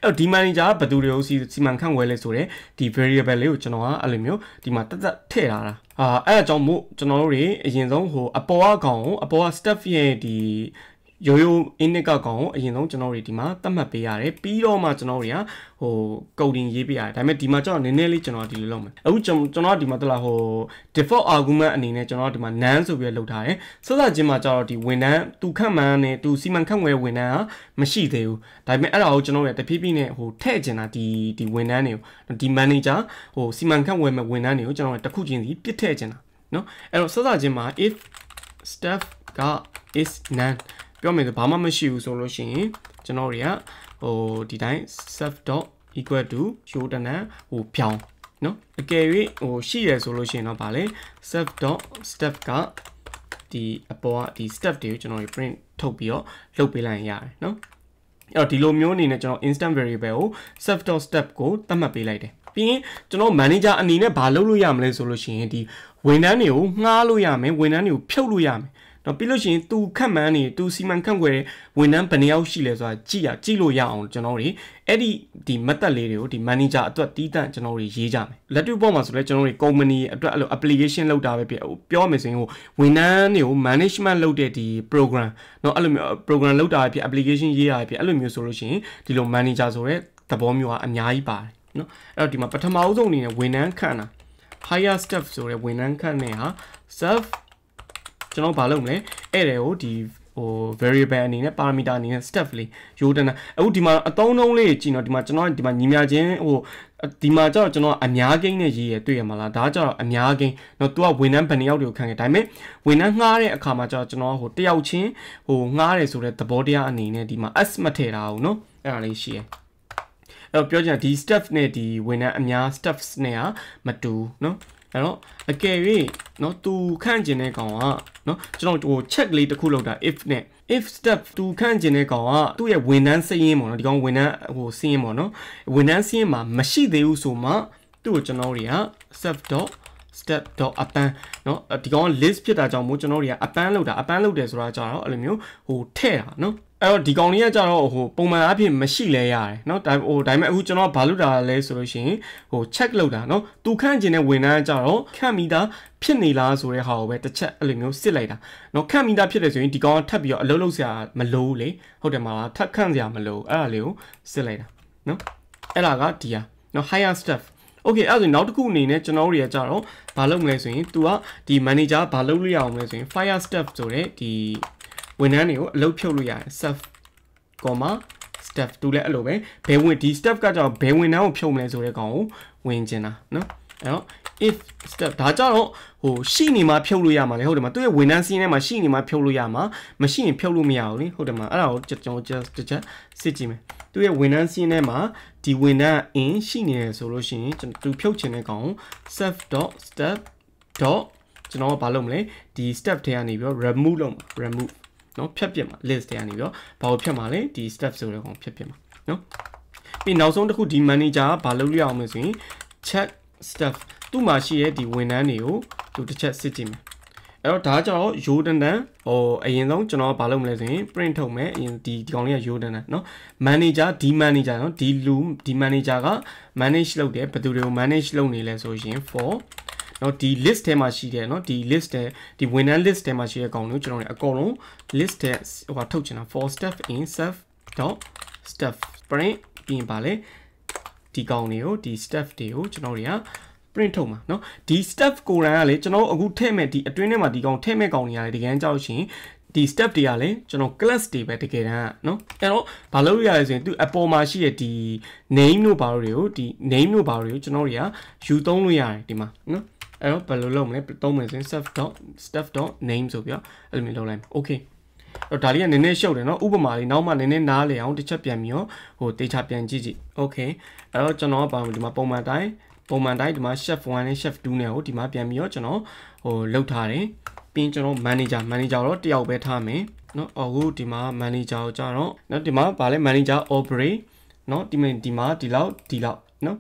အဲ့တော့ဒီ manager ကဘယ်သူတွေကိုစီစီမံခန့်ခွဲလဲဆိုတော့ဒီ variable လေးကိုကျွန်တော်ကအဲ့လိုမျိုးဒီမှာတက်တက်ထည့်ထားတာအာအဲ့အကြောင်းမို့ကျွန်တော်တို့တွေအရင်ဆုံးဟိုအပေါ်အကောင်ကိုအပေါ်က staff ရဲ့ဒီ ရိုးရိုး init ကကောင်ကိုအရင်ဆုံးကျွန်တော်တို့ဒီမှာသတ်မှတ်ပေးရတယ်ပြီးတော့မှကျွန်တော်တို့ကဟို coding ရေးပေးရတယ်ဒါပေမဲ့ဒီမှာကျွန်တော်နည်းနည်းလေးကျွန်တော်ဒီလိုလုပ်မယ်အခုကျွန်တော်ဒီမှာတလားဟို default argument အနေနဲ့ကျွန်တော်ဒီမှာ none ဆိုပြီးလုပ်ထားတယ်စစချင်းမှာကျတော့ဒီဝန်ထမ်းသူခန့်မှန်းနဲ့သူစီမံခန့်ခွဲဝန်ထမ်းကမရှိသေးဘူးဒါပေမဲ့အဲ့ဒါကိုကျွန်တော်ရတဖြည်းဖြည်းနဲ့ဟိုထည့်ကျင်တာဒီဒီဝန်ထမ်းတွေကိုဒီ manager ဟိုစီမံခန့်ခွဲမဲ့ဝန်ထမ်းတွေကိုကျွန်တော်တခုချင်းစီပြစ်ထည့်ကျင်တာเนาะအဲ့တော့စစချင်းမှာ if staff က is none ပြောမယ်ဆိုဘာမှမရှိဘူးဆိုလို့ရှိရင်ကျွန်တော်တွေကဟိုဒီတိုင်း self dot equal to show တနံဟိုဖြောင်းเนาะအကယ်၍ဟိုရှိရဆိုလို့ရှိရင်တော့ဗာလဲ self dot step ကဒီအပေါ်ကဒီ step တွေကိုကျွန်တော် print ထုတ်ပြီးတော့လုပ်ပေးလိုက်ရတယ်เนาะအဲ့တော့ဒီလိုမျိုးအနေနဲ့ကျွန်တော် instant variable ကို self dot step ကိုသတ်မှတ်ပေးလိုက်တယ်ပြီးရင်ကျွန်တော် manager အနေနဲ့ဘာလုပ်လို့ရမလဲဆိုလို့ရှိရင်ဒီဝန်ထမ်းတွေကိုငှားလို့ရမယ်ဝန်ထမ်းတွေကိုဖြုတ်လို့ရမယ် နော်ပြီးလို့ရှိရင်သူခန့်မှန်းနေသူစီမံခန့်ခွဲဝန်ထမ်းဘယ်နှယောက်ရှိလဲဆိုတာကြည့်ရကြည့်လို့ရအောင်ကျွန်တော်တွေအဲ့ဒီဒီမသက်လေးတွေကိုဒီ manager အတွက်တီးတန့်ကျွန်တော်တွေရေးကြမယ်လက်တွေ့ပေါ်မှာဆိုလဲကျွန်တော်တွေ company အတွက်အဲ့လို application လောက်တာပဲဖြစ်ပြောမယ်ဆိုရင်ဟိုဝန်ထမ်းတွေကို management လုပ်တဲ့ဒီ program နော်အဲ့လိုမျိုး program လောက်တာပဲဖြစ် application ရေးတာပဲဖြစ်အဲ့လိုမျိုးဆိုလို့ရှိရင်ဒီလို manager ဆိုတဲ့သဘောမျိုးဟာအများကြီးပါတယ်နော်အဲ့တော့ဒီမှာပထမအဆုံးအနေနဲ့ဝန်ထမ်းခန့်တာ higher staff ဆိုတဲ့ဝန်ထမ်းခန့်တဲ့ဟာ self ကျွန်တော်ဘာလုပ်မလဲအဲ့တယ်ကိုဒီဟို variable အနေနဲ့ parameter အနေနဲ့ step လေးရိုးတန်းအခုဒီမှာအသုံးလုံးလေးကြည့်တော့ဒီမှာကျွန်တော်ဒီမှာညီမြချင်းဟိုဒီမှာကျတော့ကျွန်တော်အများကိန်းနဲ့ရေးရတွေ့ရမှာလားဒါကျတော့အများကိန်းတော့ तू ကဝန်ထမ်းဘယ်နှယောက်တွေကိုခံခဲ့ဒါပေမဲ့ဝန်ထမ်းငှားတဲ့အခါမှာကျတော့ကျွန်တော်ဟိုတယောက်ချင်းဟိုငှားတယ်ဆိုတဲ့သဘောတရားအနေနဲ့ဒီမှာ s မထည့်တာဘူးเนาะအဲ့ဒါလေးရှိရယ်အဲ့တော့ပြောချင်တာဒီ step နဲ့ဒီဝန်ထမ်းအများ steps နဲ့ကမတူเนาะ အဲ့တော့အကယ်၍เนาะသူခန့်ကျင်တဲ့ကောင်ကเนาะကျွန်တော်ဟို check လေးတစ်ခုလောက်တာ if နဲ့ if step သူခန့်ကျင်တဲ့ကောင်ကသူ့ရဲ့ဝန်ထမ်းစရင်းပေါ့နော်ဒီကောင်ဝန်ထမ်းဟိုစရင်းပေါ့နော်ဝန်ထမ်းစရင်းမှာမရှိသေးဘူးဆိုမှသူ့ကိုကျွန်တော်တွေက step dot step dot အပန်းเนาะဒီကောင် list ဖြစ်တာကြောင့်မို့ကျွန်တော်တွေကအပန်းလောက်တာအပန်းလောက်တယ်ဆိုတာကြတော့အဲ့လိုမျိုးဟိုထဲ့တာเนาะ အဲ့တော့ဒီကောင်လေးကကြတော့ဟိုပုံမှန်အဖြစ်မရှိလဲရတယ်เนาะဒါဟိုဒါပေမဲ့အခုကျွန်တော်ဘာလုပ်တာလဲဆိုလို့ရှိရင်ဟို check လုပ်တာเนาะသူခန့်ကျင်တဲ့ဝန်ထမ်းကကြတော့ခန့်မိတာဖြစ်နေလားဆိုတဲ့ဟာကိုပဲတစ်ချက်အဲ့လိုမျိုးစစ်လိုက်တာเนาะခန့်မိတာဖြစ်တယ်ဆိုရင်ဒီကောင်ကထပ်ပြီးတော့အလုပ်လုပ်စရာမလိုဘူးလေဟုတ်တယ်မလားထပ်ခန့်စရာမလိုအဲ့ဒါလေးကိုစစ်လိုက်တာเนาะအဲ့ဒါကဒီဟာเนาะ higher stuff okay အဲ့ဒါဆိုရင်နောက်တစ်ခုအနေနဲ့ကျွန်တော်တို့တွေကကြတော့ဘာလုပ်မလဲဆိုရင် तू ကဒီ manager ဘာလုပ်လို့ရအောင်လဲဆိုရင် fire step ဆိုတဲ့ဒီ ဝန်ထမ်းတွေကိုအလုပ်ဖြုတ်လို့ရတယ် self ကောမ staff တူလည်းအဲ့လိုပဲဘယ်ဝင်ဒီ staff ကကြောင့်ဘယ်ဝန်ထမ်းကိုဖြုတ်မလဲဆိုတဲ့ကောင်ကိုဝင်ချင်တာနော်အဲ့တော့ if step ဒါကြတော့ဟိုရှိနေမှာဖြုတ်လို့ရမှာလေဟုတ်တယ်မသူရဲ့ဝန်ထမ်းစီးထဲမှာရှိနေမှာဖြုတ်လို့ရမှာမရှိရင်ဖြုတ်လို့မရဘူးလေဟုတ်တယ်မအဲ့ဒါကိုကျွန်တော်ကျွန်တော်ချက်စစ်ကြည့်မယ်သူရဲ့ဝန်ထမ်းစီးထဲမှာဒီဝန်ထမ်း in ရှိနေတယ်ဆိုလို့ရှိရင်ကျွန်တော်သူဖြုတ်ချင်တဲ့ကောင် self.step. ကျွန်တော်ကဘာလုပ်မလဲဒီ step ထဲကနေပြီးတော့ remove လုပ်မှာ remove เนาะဖြတ်ပြစ်မှာ list ထဲကနေပြီးတော့ဘာကိုဖြတ်မှာလဲဒီ step ဆိုတဲ့ကောင်ဖြတ်ပြစ်မှာเนาะပြီးနောက်ဆုံးတစ်ခုဒီ manager ကဘာလုပ်ရအောင်လဲဆိုရင် check step သူ့မှာရှိတဲ့ဒီဝန်ထမ်းတွေကိုသူတစ်ချက်စစ်ကြည့်မယ်အဲ့တော့ဒါကြတော့ရိုးတန်တန်ဟိုအရင်ဆုံးကျွန်တော်ဘာလုပ်မလဲဆိုရင် print ထုတ်မယ်အရင်ဒီဒီကောင်လေးကရိုးတန်တန်เนาะ manager ဒီ manager เนาะဒီလူဒီ manager က manage လုပ်တယ်ဘယ်သူတွေကို manage လုပ်နေလဲဆိုရင် for เนาะဒီ list ထဲမှာရှိတယ်เนาะဒီ list ထဲဒီဝန်ထမ်း list ထဲမှာရှိတဲ့ကောင်တွေကိုကျွန်တော်တို့အကုန်လုံး list ထဲဟိုထုတ်ချင်တာ for step in self dot step print ပြီးရင်ပါလေဒီကောင်တွေကိုဒီ step တွေကိုကျွန်တော်တွေက print ထုတ်မှာเนาะဒီ step ကိုရန်ကလေကျွန်တော်အခုထည့်မဲ့ဒီအတွင်းထဲမှာဒီကောင်ထည့်မဲ့ကောင်တွေကလေဒီကန်းကြောက်ရှင်ဒီ step တွေကလည်းကျွန်တော် class တွေပဲတကယ်တမ်းเนาะအဲ့တော့ဘာလုပ်ရလဲဆိုရင်သူအပေါ်မှာရှိတဲ့ဒီ name တို့ဘာလို့တွေကိုဒီ name တို့ဘာလို့တွေကိုကျွန်တော်တွေကယူသုံးလို့ရတယ်ဒီမှာเนาะ အဲ့တော့ဘယ်လိုလုပ်မလဲသုံးမယ်ဆိုရင် self.stuff.name ဆိုပြီးတော့အဲ့လိုမျိုးလုပ်လိုက်မယ် okay တော့ဒါလေးကနည်းနည်းရှုပ်တယ်နော်ဥပမာလေးနောက်မှနည်းနည်းနားလည်အောင်တစ်ချက်ပြန်ပြီးတော့ဟိုတေချာပြန်ကြည့်ကြည့် okay အဲ့တော့ကျွန်တော်ကဘာဒီမှာပုံမှန်တိုင်းပုံမှန်တိုင်းဒီမှာ chef 1နဲ့ chef 2နဲ့ဟိုဒီမှာပြန်ပြီးတော့ကျွန်တော်ဟိုလောက်ထားတယ်ပြီးရင်ကျွန်တော် manager manager တော့တယောက်ပဲထားမယ်နော်အခုဒီမှာ manager ကိုကြတော့နော်ဒီမှာဗာလဲ manager operate နော်ဒီမှာဒီမှာဒီလောက်ဒီလောက်နော်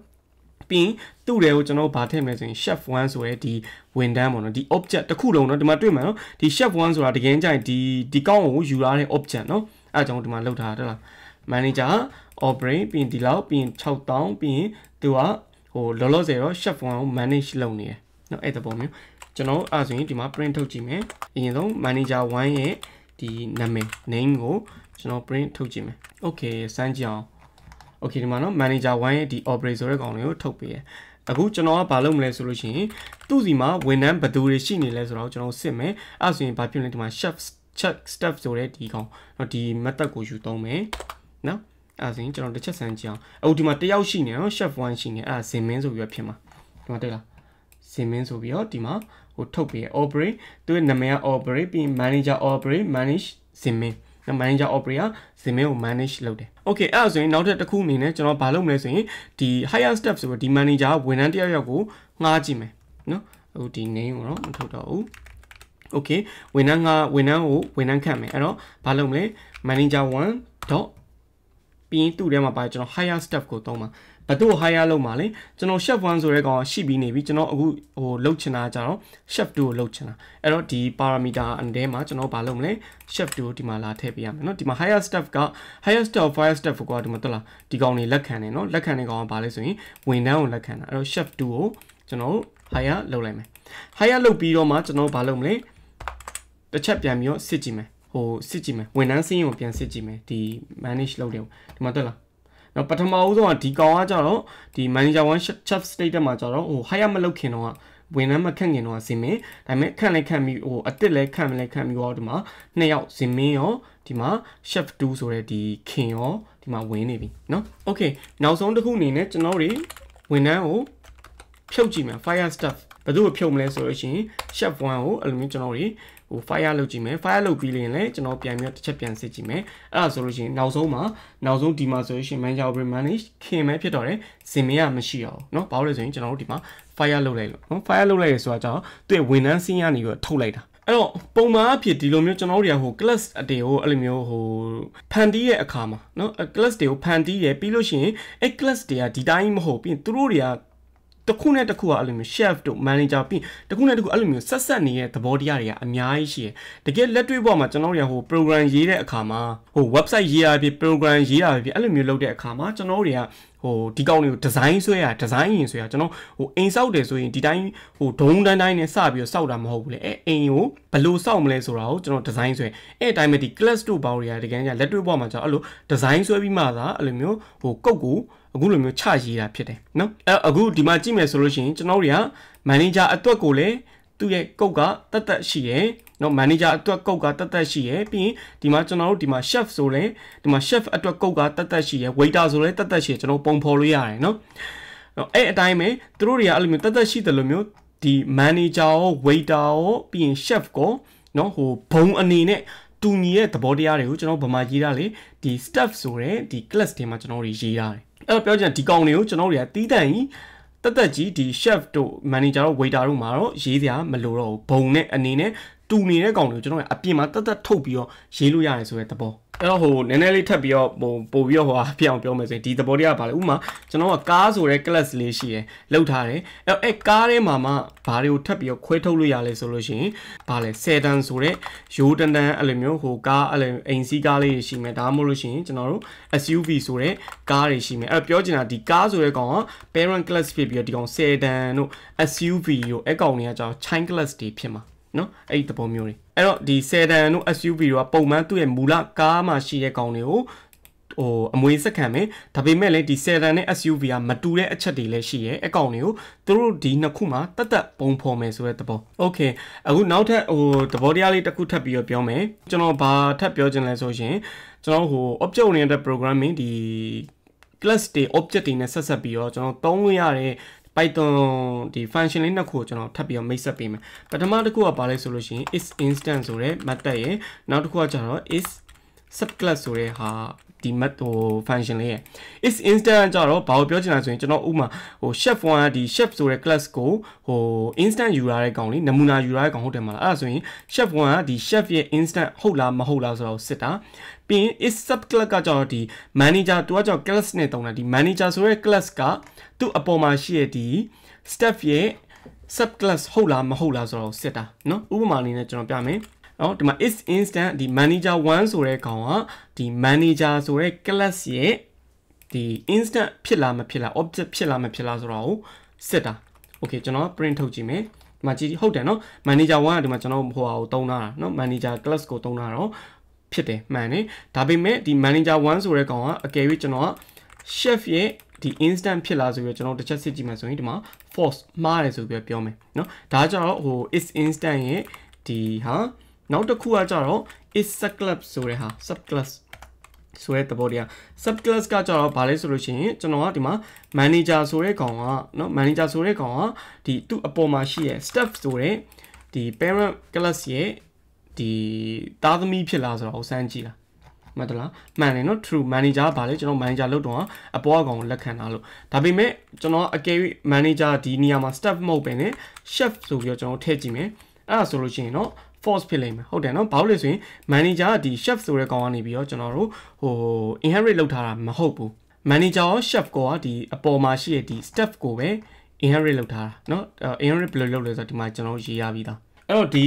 ပြီးရင်သူ့တယ်ကိုကျွန်တော်တို့ဗာထည့်မယ်ဆိုရင် chef 1ဆိုရဲဒီဝန်တန်းပေါ့နော်ဒီ object တစ်ခုလုံးနော်ဒီမှာတွေ့မှာနော်ဒီ chef 1ဆိုတာတကယ်ကြိုက်ဒီဒီကောင်းကိုယူလာတဲ့ object နော်အဲအကြောင်းဒီမှာလောက်ထားတယ်လား manager operate ပြီးရင်ဒီလောက်ပြီးရင်6000ပြီးရင်သူကဟိုလောလောဆယ်တော့ chef 1ကို manage လုပ်နေတယ်နော်အဲ့တပုံမျိုးကျွန်တော်အဲဆိုရင်ဒီမှာ print ထုတ်ကြည့်မယ်အရင်ဆုံး manager 1ရဲ့ဒီနာမည် name ကိုကျွန်တော် print ထုတ်ကြည့်မယ် okay စမ်းကြည့်အောင် okay ဒီမှာနော် manager 1ရဲ့ဒီ operator ဆိုတဲ့ကောင်လေးကိုထုတ်ပေးရအခုကျွန်တော်ကဘာလုပ်မလဲဆိုလို့ရှိရင်သူ့စီမှာဝန်ထမ်းဘယ်သူတွေရှိနေလဲဆိုတော့ကျွန်တော်စစ်မယ်အဲ့ဆိုရင်ဘာဖြစ်လဲဒီမှာ chef check step ဆိုတဲ့ဒီကောင်နော်ဒီ method ကိုယူသုံးမယ်နော်အဲ့ဆိုရင်ကျွန်တော်တစ်ချက်ဆန်းကြည့်အောင်အခုဒီမှာတယောက်ရှိနေနော် chef 1ရှိနေအဲ့ဇင်မင်းဆိုပြီးတော့ဖြစ်မှာဒီမှာတွေ့လားဇင်မင်းဆိုပြီးတော့ဒီမှာဟိုထုတ်ပေးရ operate သူ့ရဲ့နာမည်က operate ပြီး manager operate manage ဇင်မင်း manager operator ဇင်မင်းကို manage လုပ်တယ် okay အဲ့ဒါဆိုရင်နောက်ထပ်တစ်ခုအနေနဲ့ကျွန်တော်ဘာလုပ်မလဲဆိုရင်ဒီ higher step ဆိုတော့ဒီ manager ဝန်ထမ်းတယောက်ယောက်ကိုငှားကြည့်မယ်နော်အခုဒီ name ကိုတော့မထုတ်တော့ဘူး okay ဝန်ထမ်းကဝန်ထမ်းကိုဝန်ထမ်းခန့်မယ်အဲ့တော့ဘာလုပ်မလဲ manager1. ပြီးရင်သူ့ထဲမှာပါကျွန်တော် higher step ကိုသုံးပါ ဘသူ့ higher လုပ်မှာလဲကျွန်တော် chef 1ဆိုတဲ့ကောင်ရှိပြီးနေပြီကျွန်တော်အခုဟိုလုပ်ချင်တာကြတော့ chef 2ကိုလုပ်ချင်တာအဲ့တော့ဒီ parameter အန်ထဲမှာကျွန်တော်ဘာလုပ်မလဲ chef 2ကိုဒီမှာလာထည့်ပေးရမယ်เนาะဒီမှာ higher step က higher step fire step ကိုဒီမှာတက်လာဒီကောင်တွေလက်ခံတယ်เนาะလက်ခံတဲ့ကောင်ကဘာလဲဆိုရင်ဝန်ထမ်းကိုလက်ခံတာအဲ့တော့ chef 2ကိုကျွန်တော် higher လုပ်လိုက်မယ် higher လုပ်ပြီးတော့မှကျွန်တော်ဘာလုပ်မလဲတစ်ချက်ပြန်ပြီးတော့စစ်ကြည့်မယ်ဟိုစစ်ကြည့်မယ်ဝန်ထမ်းစင်းကိုပြန်စစ်ကြည့်မယ်ဒီ manage လုပ်တယ်ဒီမှာတက်လာ နော်ပထမဦးဆုံးကဒီကောင်ကကြတော့ဒီ manager 1 chef state မှာကြတော့ဟို hire မလုပ်ခင်တော့ဝင်နှမ်းမခန့်ခင်တော့ဇင်မင်းဒါပေမဲ့ခန့်လိုက်ခန့်ပြီးဟိုအစ်စ်လဲခန့်မလဲခန့်ပြီးတော့ဒီမှာနှစ်ယောက်ဇင်မင်းရောဒီမှာ chef 2ဆိုတဲ့ဒီခင်ရောဒီမှာဝင်နေပြီเนาะ okay နောက်ဆုံးတစ်ခုအနေနဲ့ကျွန်တော်တို့ဝင်နှမ်းကိုဖြုတ်ကြည့်မယ် fire stuff ဘယ်သူ့ကိုဖြုတ်မလဲဆိုလို့ရှိရင် chef 1ကိုအဲ့လိုမျိုးကျွန်တော်တို့ ဟို fire လုပ်ကြည့်မယ် fire လုပ်ပြီးရင်လည်းကျွန်တော်ပြန်ပြီးတစ်ချက်ပြန်စစ်ကြည့်မယ်အဲ့ဒါဆိုလို့ရှိရင်နောက်ဆုံးမှာနောက်ဆုံးဒီမှာဆိုလို့ရှိရင် manager operate manage ခင်မဲဖြစ်တော့တယ်စင်မရမရှိအောင်เนาะဘာလို့လဲဆိုရင်ကျွန်တော်တို့ဒီမှာ fire လုပ်လိုက်လို့เนาะ fire လုပ်လိုက်ရဆိုတာကြောင့်သူ့ရဲ့ဝန်ထမ်းစင်းရနေပြီးထုတ်လိုက်တာအဲ့တော့ပုံမှန်အဖြစ်ဒီလိုမျိုးကျွန်တော်တို့တွေကဟို class အတေကိုအဲ့လိုမျိုးဟိုဖန်တီးတဲ့အခါမှာเนาะ class တွေကိုဖန်တီးရပြီးလို့ရှိရင်အဲ့ class တွေကဒီတိုင်းမဟုတ်ပြီးသူတို့တွေက တစ်ခုနဲ့တစ်ခုကအဲ့လိုမျိုး chef တို့ manager ပြီးတစ်ခုနဲ့တစ်ခုအဲ့လိုမျိုးဆက်ဆက်နေတဲ့သဘောတရားတွေကအများကြီးရှိတယ်တကယ်လက်တွေ့ဘဝမှာကျွန်တော်တို့ရဟို program ရေးတဲ့အခါမှာဟို website ရေးရဖြစ် program ရေးရဖြစ်အဲ့လိုမျိုးလုပ်တဲ့အခါမှာကျွန်တော်တို့တွေကဟိုဒီကောင်းတွေကို design ဆွဲရ design ရင်ဆွဲရကျွန်တော်ဟိုအိမ်ဆောက်တယ်ဆိုရင်ဒီတိုင်းဟိုဒုံးတန်းတိုင်းနဲ့စပြီးတော့စောက်တာမဟုတ်ဘူးလေအဲအိမ်ကိုဘယ်လိုစောက်မလဲဆိုတာကိုကျွန်တော် design ဆွဲအဲ့အတိုင်းပဲဒီ class တို့ဘောက်တွေကတကယ်ကြလက်တွေ့ဘဝမှာကျွန်တော်အဲ့လို design ဆွဲပြီးမှသာအဲ့လိုမျိုးဟိုကုတ်ကို အခုလိုမျိုးချရေးတာဖြစ်တယ်နော်အဲအခုဒီမှာကြည့်မယ်ဆိုလို့ရှိရင်ကျွန်တော်တို့က manager အတွက်ကိုလည်းသူ့ရဲ့ကုတ်ကတတ်တတ်ရှိရယ်နော် manager အတွက်ကုတ်ကတတ်တတ်ရှိရယ်ပြီးရင်ဒီမှာကျွန်တော်တို့ဒီမှာ chef ဆိုလဲဒီမှာ chef အတွက်ကုတ်ကတတ်တတ်ရှိရယ် waiter ဆိုလဲတတ်တတ်ရှိရယ်ကျွန်တော်ပုံဖော်လို့ရတယ်နော်အဲ့အတိုင်းပဲသူတို့တွေကအဲ့လိုမျိုးတတ်တတ်ရှိတယ်လို့မျိုးဒီ manager ရော waiter ရောပြီးရင် chef ကိုနော်ဟိုဘုံအနေနဲ့တူညီတဲ့သဘောတရားတွေကိုကျွန်တော်ဗမာရေးတာလေဒီ staff ဆိုတဲ့ဒီ class တွေမှာကျွန်တော်တို့ရေးရတယ် အဲ့တော့ပြောချင်ဒီကောင်တွေကိုကျွန်တော်တို့တွေကတီးတန့်ကြီးတက်တက်ကြီးဒီ chef တို့ manager တို့ waiter တို့မှာတော့ရေးစရာမလိုတော့ဘူးဘုံနဲ့အနေနဲ့တူနေတဲ့ကောင်တွေကိုကျွန်တော်ကအပြင်မှာတက်တက်ထုတ်ပြီးတော့ရေးလို့ရတယ်ဆိုတဲ့သဘော အဲ့တော့ဟိုနည်းနည်းလေးထပ်ပြီးတော့ဟိုပို့ပြီးတော့ဟိုပြအောင်ပြောမယ်ဆိုရင်ဒီသဘောတရားကဘာလဲဥမာကျွန်တော်ကကားဆိုတဲ့ class လေးရှိရယ်လောက်ထားတယ်အဲ့တော့အဲ့ကားထဲမှာမှဘာတွေကိုထပ်ပြီးတော့ခွဲထုတ်လို့ရလဲဆိုလို့ရှိရင်ဘာလဲ7တန်ဆိုတဲ့ရိုးတန်တန်အဲ့လိုမျိုးဟိုကားအဲ့လိုအိမ်စီးကားလေးရှိမယ်ဒါမှမဟုတ်လို့ရှိရင်ကျွန်တော်တို့ SUV ဆိုတဲ့ကားတွေရှိမယ်အဲ့တော့ပြောချင်တာဒီကားဆိုတဲ့ကောင်က parent class ဖြစ်ပြီးတော့ဒီကောင်7တန်တို့ SUV တို့အဲ့ကောင်တွေကကျွန်တော် child class တွေဖြစ်မှာ နော်အဲ့ဒီသဘောမျိုးတွေအဲ့တော့ဒီဆယ်တန်တို့ SUV တို့ကပုံမှန်သူ့ရဲ့မူလကားမှာရှိတဲ့ကောင်တွေကိုဟိုအမွေစက်ခံမယ်ဒါပေမဲ့လည်းဒီ7တန်နဲ့ SUV ကမတူတဲ့အချက်တွေလည်းရှိရဲအကောင်တွေကိုသူတို့ဒီနှစ်ခုမှာတက်တက်ပုံဖော်မယ်ဆိုတဲ့သဘော Okay အခုနောက်ထပ်ဟိုသဘောတရားလေးတစ်ခုထပ်ပြီးတော့ပြောမယ်ကျွန်တော်ဘာထပ်ပြောချင်လဲဆိုရင်ကျွန်တော်ဟို object oriented programming ဒီ class တွေ object တွေနဲ့ဆက်ဆက်ပြီးတော့ကျွန်တော်သုံးလို့ရတဲ့ Python ဒီ function လေးနှစ်ခုကိုကျွန်တော်ထပ်ပြီးတော့မိတ်ဆက်ပေးမယ်ပထမတစ်ခုကဘာလဲဆိုလို့ရှိရင် is instance ဆိုတဲ့ method ရဲ့နောက်တစ်ခုကကျတော့ is subclass ဆိုတဲ့ဟာဒီ method ဟို function လေးရဲ့ is instant ကြတော့ဘာကိုပြောချင်တာဆိုရင်ကျွန်တော်ဥမာဟို chef 1ကဒီ chef ဆိုတဲ့ class ကိုဟို instant ယူရတဲ့ကောင်လေးနမူနာယူရတဲ့ကောင်ဟုတ်တယ်မလားအဲ့ဒါဆိုရင် chef 1ကဒီ chef ရဲ့ instant ဟုတ်လားမဟုတ်လားဆိုတော့စစ်တာ ပြီးရင် is subclass ကကြတော့ဒီ manager တူကကြတော့ class နဲ့တုံးတာဒီ manager ဆိုတဲ့ class ကသူ့အပေါ်မှာရှိရဒီ staff ရဲ့ subclass ဟုတ်လားမဟုတ်လားဆိုတော့စစ်တာเนาะဥပမာလေးနဲ့ကျွန်တော်ပြမယ်နော်ဒီမှာ is instant ဒီ manager 1ဆိုတဲ့ကောင်ကဒီ manager ဆိုတဲ့ class ရဲ့ဒီ instant ဖြစ်လားမဖြစ်လား object ဖြစ်လားမဖြစ်လားဆိုတော့စစ်တာ okay ကျွန်တော် print ထုတ်ကြည့်မယ်ဒီမှာကြည့်ဟုတ်တယ်နော် manager 1ကဒီမှာကျွန်တော်ဟိုဟာကိုတုံးထားတာနော် manager class ကိုတုံးထားတော့ ဖြစ်တယ်မှန်တယ်ဒါပေမဲ့ဒီ manager 1ဆိုတဲ့ကောင်ကအကယ်၍ကျွန်တော်က chef ရဲ့ဒီ instant ဖြစ်လာဆိုပြီးကျွန်တော်တစ်ချက်စစ်ကြည့်မှဆိုရင်ဒီမှာ false မှားတယ်ဆိုပြီးပြောမယ်เนาะဒါကြတော့ဟို is instant ရဲ့ဒီဟာနောက်တစ်ခုကကြတော့ is subclass ဆိုတဲ့ဟာ subclass ဆိုတဲ့သဘောတရား subclass ကကြတော့ဗာလဲဆိုလို့ရှိရင်ကျွန်တော်ကဒီမှာ manager ဆိုတဲ့ကောင်ကเนาะ manager ဆိုတဲ့ကောင်ကဒီသူ့အပေါ်မှာရှိရဲ့ staff ဆိုတဲ့ဒီ parent class ရဲ့ ဒီသားသမီးဖြစ်လာဆိုတော့စမ်းကြည့်လားမှတ်တလားမှန်တယ်နော် true manager ကဗာလဲကျွန်တော် manager လုပ်တော့အပေါ်အကောင်ကိုလက်ခံတာလို့ဒါပေမဲ့ကျွန်တော်အကယ်၍ manager ဒီနေရာမှာ staff မဟုတ်ပဲね chef ဆိုပြီးတော့ကျွန်တော်ထည့်ကြည့်မယ်အဲ့ဒါဆိုလို့ရှိရင်တော့ false ဖြစ်လိမ့်မယ်ဟုတ်တယ်နော်ဘာလို့လဲဆိုရင် manager ကဒီ chef ဆိုတဲ့ကောင်ကနေပြီးတော့ကျွန်တော်တို့ဟို inherit လုပ်ထားတာမဟုတ်ဘူး manager ရော chef ကိုကဒီအပေါ်မှာရှိတဲ့ဒီ staff ကိုပဲ inherit လုပ်ထားတာเนาะ inherit ဘယ်လိုလုပ်လဲဆိုတော့ဒီမှာကျွန်တော်ရေးရပြီးသားအဲ့တော့ဒီ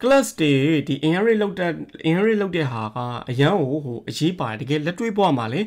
class တွေဒီ inherit လုပ်တဲ့ inherit လုပ်တဲ့ဟာကအရန်ကိုဟိုအရေးပါတယ်တကယ်လက်တွေ့ဘဝမှာလေ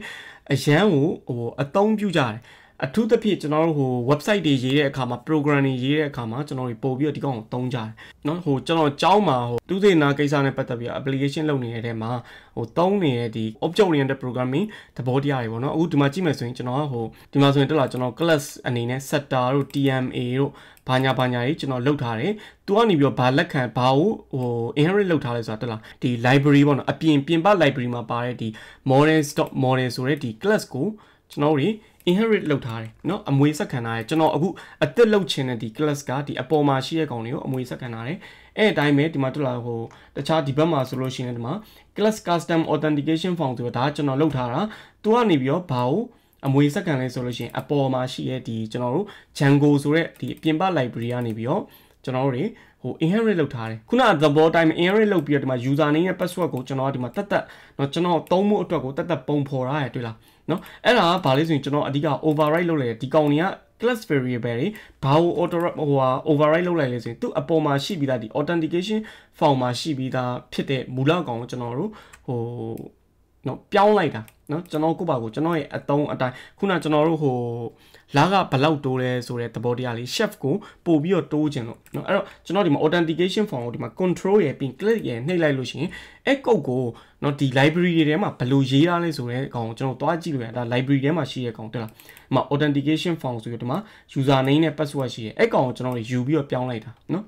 အရန်ကိုဟိုအသုံးပြုကြတယ် အထူးသဖြင့်ကျွန်တော်တို့ဟို website တွေရေးတဲ့အခါမှာ program တွေရေးတဲ့အခါမှာကျွန်တော်တို့ပို့ပြီးတော့ဒီကောင်ကိုသုံးကြတယ်เนาะဟိုကျွန်တော်ကြောင်းမှာဟိုသူစေနာကိစ္စနဲ့ပတ်သက်ပြီး application လုပ်နေတဲ့ထဲမှာဟိုသုံးနေတဲ့ဒီ object oriented programming သဘောတရားတွေပေါ့เนาะအခုဒီမှာကြည့်မယ်ဆိုရင်ကျွန်တော်ကဟိုဒီမှာဆိုရင်တက်လာကျွန်တော် class အနေနဲ့ setter တို့ TMA တို့ဘာညာဘာညာကြီးကျွန်တော်လုပ်ထားတယ်။ तू ကနေပြီးတော့ဘာလက်ခံဘာကိုဟို inherit လုပ်ထားလဲဆိုတာတက်လားဒီ library ပေါ့နော်အပြင်ပြင်ပ library မှာပါတဲ့ဒီ model stock model ဆိုတဲ့ဒီ class ကိုကျွန်တော်တို့ inherit လုပ်ထားတယ်เนาะအမွေဆက်ခံထားတယ်ကျွန်တော်အခုအသစ်လုပ်ချင်တဲ့ဒီ class ကဒီအပေါ်မှာရှိတဲ့ကောင်တွေကိုအမွေဆက်ခံထားတယ်အဲ့အတိုင်းပဲဒီမှာတက်လာဟိုတခြားဒီဘက်မှာဆိုလို့ရှိရင်ဒီမှာ class custom authentication form ဆိုတာဒါကျွန်တော်လုပ်ထားတာသူကနေပြီးတော့ဘာကိုအမွေစက္ကန့်လေးဆိုလို့ရှိရင်အပေါ်မှာရှိတဲ့ဒီကျွန်တော်တို့ Django ဆိုတဲ့ဒီပြင်ပ library ကနေပြီးတော့ကျွန်တော်တို့တွေဟို inherit လုပ်ထားတယ်ခုနက the ball time inherit လုပ်ပြီးတော့ဒီမှာ user name နဲ့ password ကိုကျွန်တော်ကဒီမှာတက်တက်เนาะကျွန်တော်သုံးဖို့အတွက်ကိုတက်တက်ပုံဖော်ထားရတယ်တွေ့လား နော်အဲ့ဒါကဘာလဲဆိုရင်ကျွန်တော်အဓိက override လုပ်လိုက်တယ်ဒီကောင်တွေက class variable တွေဘာကို auto ဟိုဟာ override လုပ်လိုက်လဲဆိုရင်သူ့အပေါ်မှာရှိပြီးသားဒီ authentication form မှာရှိပြီးသားဖြစ်တဲ့မူလကောင်ကိုကျွန်တော်တို့ဟိုနော်ပြောင်းလိုက်တာ နော်ကျွန်တော်ကိုပါကိုကျွန်တော်ရဲ့အတုံးအတိုင်းခုနကျွန်တော်တို့ဟိုလာကဘလောက်တိုးလဲဆိုတဲ့သဘောတရားလေး chef ကိုပို့ပြီးတော့တိုးခြင်းလို့နော်အဲ့တော့ကျွန်တော်ဒီမှာ authentication form ကိုဒီမှာ control ရယ်ပြီး click ရယ်နှိပ်လိုက်လို့ရှိရင်အဲ့ code ကိုနော်ဒီ library တွေထဲမှာဘယ်လိုရေးရလဲဆိုတဲ့အကောင်ကိုကျွန်တော်သွားကြည့်လို့ရဒါ library ထဲမှာရှိတဲ့ကောင်တက်လားဒီမှာ authentication form ဆိုပြီးဒီမှာ user name နဲ့ password ရှိရယ်အဲ့ကောင်ကိုကျွန်တော်တို့ယူပြီးတော့ပြောင်းလိုက်တာနော်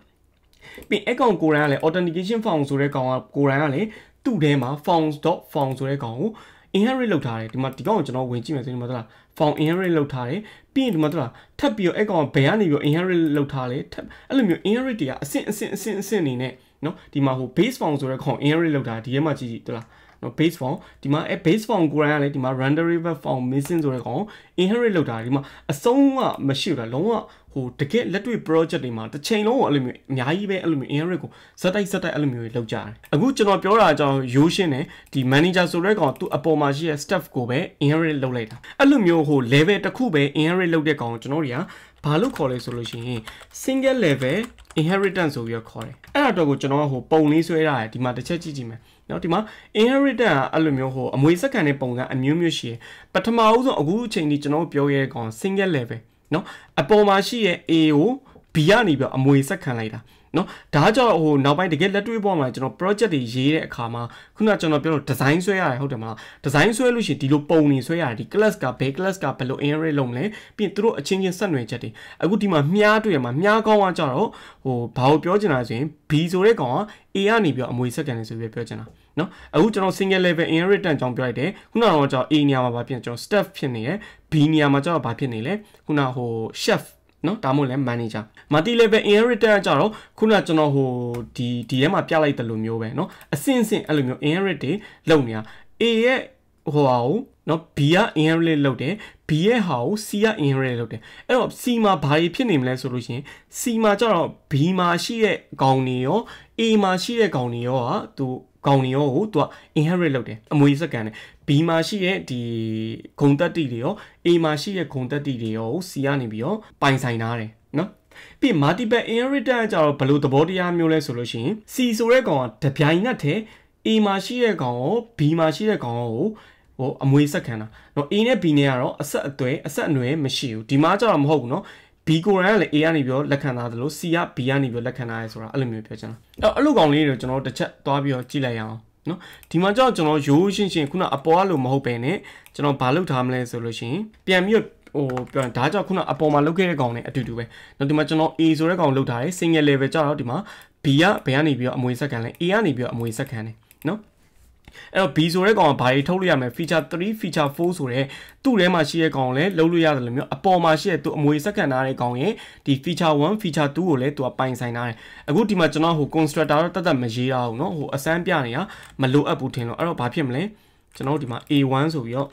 ပြီးအဲ့ကောင်ကိုရန်ကလည်း authentication form ဆိုတဲ့ကောင်ကကိုရန်ကလည်းသူ့ထဲမှာ fonts.form ဆိုတဲ့ကောင်ကို inherit လုပ်ထားတယ်ဒီမှာဒီကောင်ကိုကျွန်တော်ဝင်ကြည့်မယ်ဆိုရင်ဒီမှာသလား form inherit လုပ်ထားတယ်ပြီးရင်ဒီမှာသလားထပ်ပြီးတော့အဲ့ကောင်ဘယ်ကနေပြီး inherit လုပ်ထားလဲထပ်အဲ့လိုမျိုး inherit တွေကအဆင့်အဆင့်အဆင့်အဆင့်နေနဲ့နော်ဒီမှာဟို base form ဆိုတဲ့ကောင် inherit လုပ်တာဒီထဲမှာကြည့်ကြည့်သလားနော် base form ဒီမှာအဲ base form ကိုရန်ကလည်းဒီမှာ renderable form missing ဆိုတဲ့ကောင် inherit လုပ်တာဒီမှာအဆုံးကမရှိဘူးလားလုံးဝ ဟိုတကယ်လက်တွေ့ project တွေမှာတစ်ချိန်လုံးကိုအဲ့လိုမျိုးအများကြီးပဲအဲ့လိုမျိုး inherit ကိုဇက်တိုက်ဇက်တိုက်အဲ့လိုမျိုးတွေလုပ်ကြတယ်အခုကျွန်တော်ပြောတာအကြောင်းရိုးရှင်းတယ်ဒီ manager ဆိုတဲ့ကောင်သူအပေါ်မှာရှိတဲ့ staff ကိုပဲ inherit လုပ်လိုက်တာအဲ့လိုမျိုးဟို level တစ်ခုပဲ inherit လုပ်တဲ့ကောင်ကိုကျွန်တော်တွေကဘာလို့ခေါ်လဲဆိုလို့ရှိရင် single level inheritance ဆိုပြီးတော့ခေါ်တယ်အဲ့ဒါတော့ကိုကျွန်တော်ကဟိုပုံလေးဆွဲထားတယ်ဒီမှာတစ်ချက်ကြည့်ကြည့်မယ်နော်ဒီမှာ inheritance ကအဲ့လိုမျိုးဟိုအမွေစက္ကန့်နဲ့ပုံစံအမျိုးမျိုးရှိတယ်ပထမဦးဆုံးအခုအချိန်ဒီကျွန်တော်ပြောရဲကောင် single level နော်အပေါ်မှာရှိရဲ့ A ကို B ကနေပြီးအမွေဆက်ခံလိုက်တာနော်ဒါကြောင့်ဟိုနောက်ပိုင်းတကယ်လက်တွေ့ပေါ်မှာကျွန်တော် project တွေရေးတဲ့အခါမှာခုနကကျွန်တော်ပြောလို့ design ဆွဲရတယ်ဟုတ်တယ်မလား design ဆွဲလို့ရှိရင်ဒီလိုပုံနေဆွဲရတယ်ဒီ class ကဘယ် class ကဘယ်လို inherit လုပ်မလဲပြီးရင်သူတို့အချင်းချင်းဆက်နွယ်ချက်တွေအခုဒီမှာမြားတွေ့ရမှာမြားကောင်းကကြတော့ဟိုဘာလို့ပြောချင်တာဆိုရင် B ဆိုတဲ့ကောင်က A ကနေပြီးအမွေဆက်ကန်နေဆိုပြီးပြောချင်တာ နော်အခုကျွန်တော် single level inheritance ကြောင်းပြောလိုက်တယ်ခုနကတော့ကျွန်တော် A နေရာမှာဘာဖြစ်ကျွန်တော် staff ဖြစ်နေရယ် B နေရာမှာကျွန်တော်ဘာဖြစ်နေလဲခုနဟို chef နော်ဒါမှမဟုတ်လဲ manager multi level inheritance ကြတော့ခုနကျွန်တော်ဟိုဒီဒီထဲမှာပြလိုက်တယ်လို့မျိုးပဲနော်အစင်စင်အဲ့လိုမျိုး inherit တွေလုပ်နေတာ A ရဲ့ဟိုဟာကိုနော် B က inherit လုပ်တယ် B ရဲ့ဟာကို C က inherit လုပ်တယ်အဲ့တော့ C မှာဘာတွေဖြစ်နေမလဲဆိုလို့ရှင် C မှာကြတော့ B မှာရှိတဲ့ကောင်တွေရော A မှာရှိတဲ့ကောင်တွေရောဟာသူ ကောင်းနေရောကိုသူက inherit လုပ်တယ်အမွေစက္ကန့်နဲ့ B မှာရှိရဲ့ဒီဂုံတက်တီတွေရော A မှာရှိရဲ့ဂုံတက်တီတွေရော C ကနေပြီးတော့ပိုင်ဆိုင်ထားတယ်နော်ပြီး multiple inheritance ကြတော့ဘယ်လိုသဘောတရားမျိုးလဲဆိုလို့ရှိရင် C ဆိုတဲ့ကောင်ကတပြိုင်နက်တည်း A မှာရှိတဲ့ကောင်ရော B မှာရှိတဲ့ကောင်ရောဟိုအမွေစက္ကန့်တာနော် A နဲ့ B နဲ့ကတော့အဆက်အသွယ်အဆက်အနွယ်မရှိဘူးဒီမှာကြတော့မဟုတ်ဘူးနော် B ကိုရန်ကလည်း A ကနေပြောလက်ခံထားတယ်လို့ C က B ကနေပြောလက်ခံထားရဲဆိုတာအဲ့လိုမျိုးပြောချင်တာအဲ့အဲ့လိုကောင်လေးတွေကျွန်တော်တစ်ချက်သွားပြီးတော့ကြည့်လိုက်ရအောင်နော်ဒီမှာကြောင့်ကျွန်တော်ရိုးရှင်းရှင်းခုနအပေါ်ကလို့မဟုတ်ပဲねကျွန်တော်ဘာလုပ်ထားမလဲဆိုလို့ရှိရင်ပြန်ပြီးဟိုပြောဒါကြောင့်ခုနအပေါ်မှာလုတ်ခဲ့တဲ့ကောင်နဲ့အတူတူပဲ။နောက်ဒီမှာကျွန်တော် A ဆိုတဲ့ကောင်လုတ်ထားတယ် single level ကြောက်တော့ဒီမှာ B ကဘယ်ကနေပြီးတော့အမွေဆက်ခံလဲ A ကနေပြီးတော့အမွေဆက်ခံတယ်နော် အဲ့တော့ B ဆိုတဲ့ကောင်ကဘာတွေထုတ်လို့ရမလဲ feature 3 feature 4ဆိုတဲ့သူ့ထဲမှာရှိတဲ့ကောင်လည်းလုံးလို့ရတယ်လို့မျိုးအပေါ်မှာရှိတဲ့သူအမွေစက္ကန့်ထားတဲ့ကောင်ရဲ့ဒီ feature 1 feature 2ကိုလည်းသူကပိုင်ဆိုင်ထားတယ်အခုဒီမှာကျွန်တော်ဟို constructor တော့တတ်တတ်မရေးရအောင်เนาะဟိုအစမ်းပြနေတာမလိုအပ်ဘူးထင်လို့အဲ့တော့ဘာဖြစ်မလဲကျွန်တော်ဒီမှာ A1 ဆိုပြီးတော့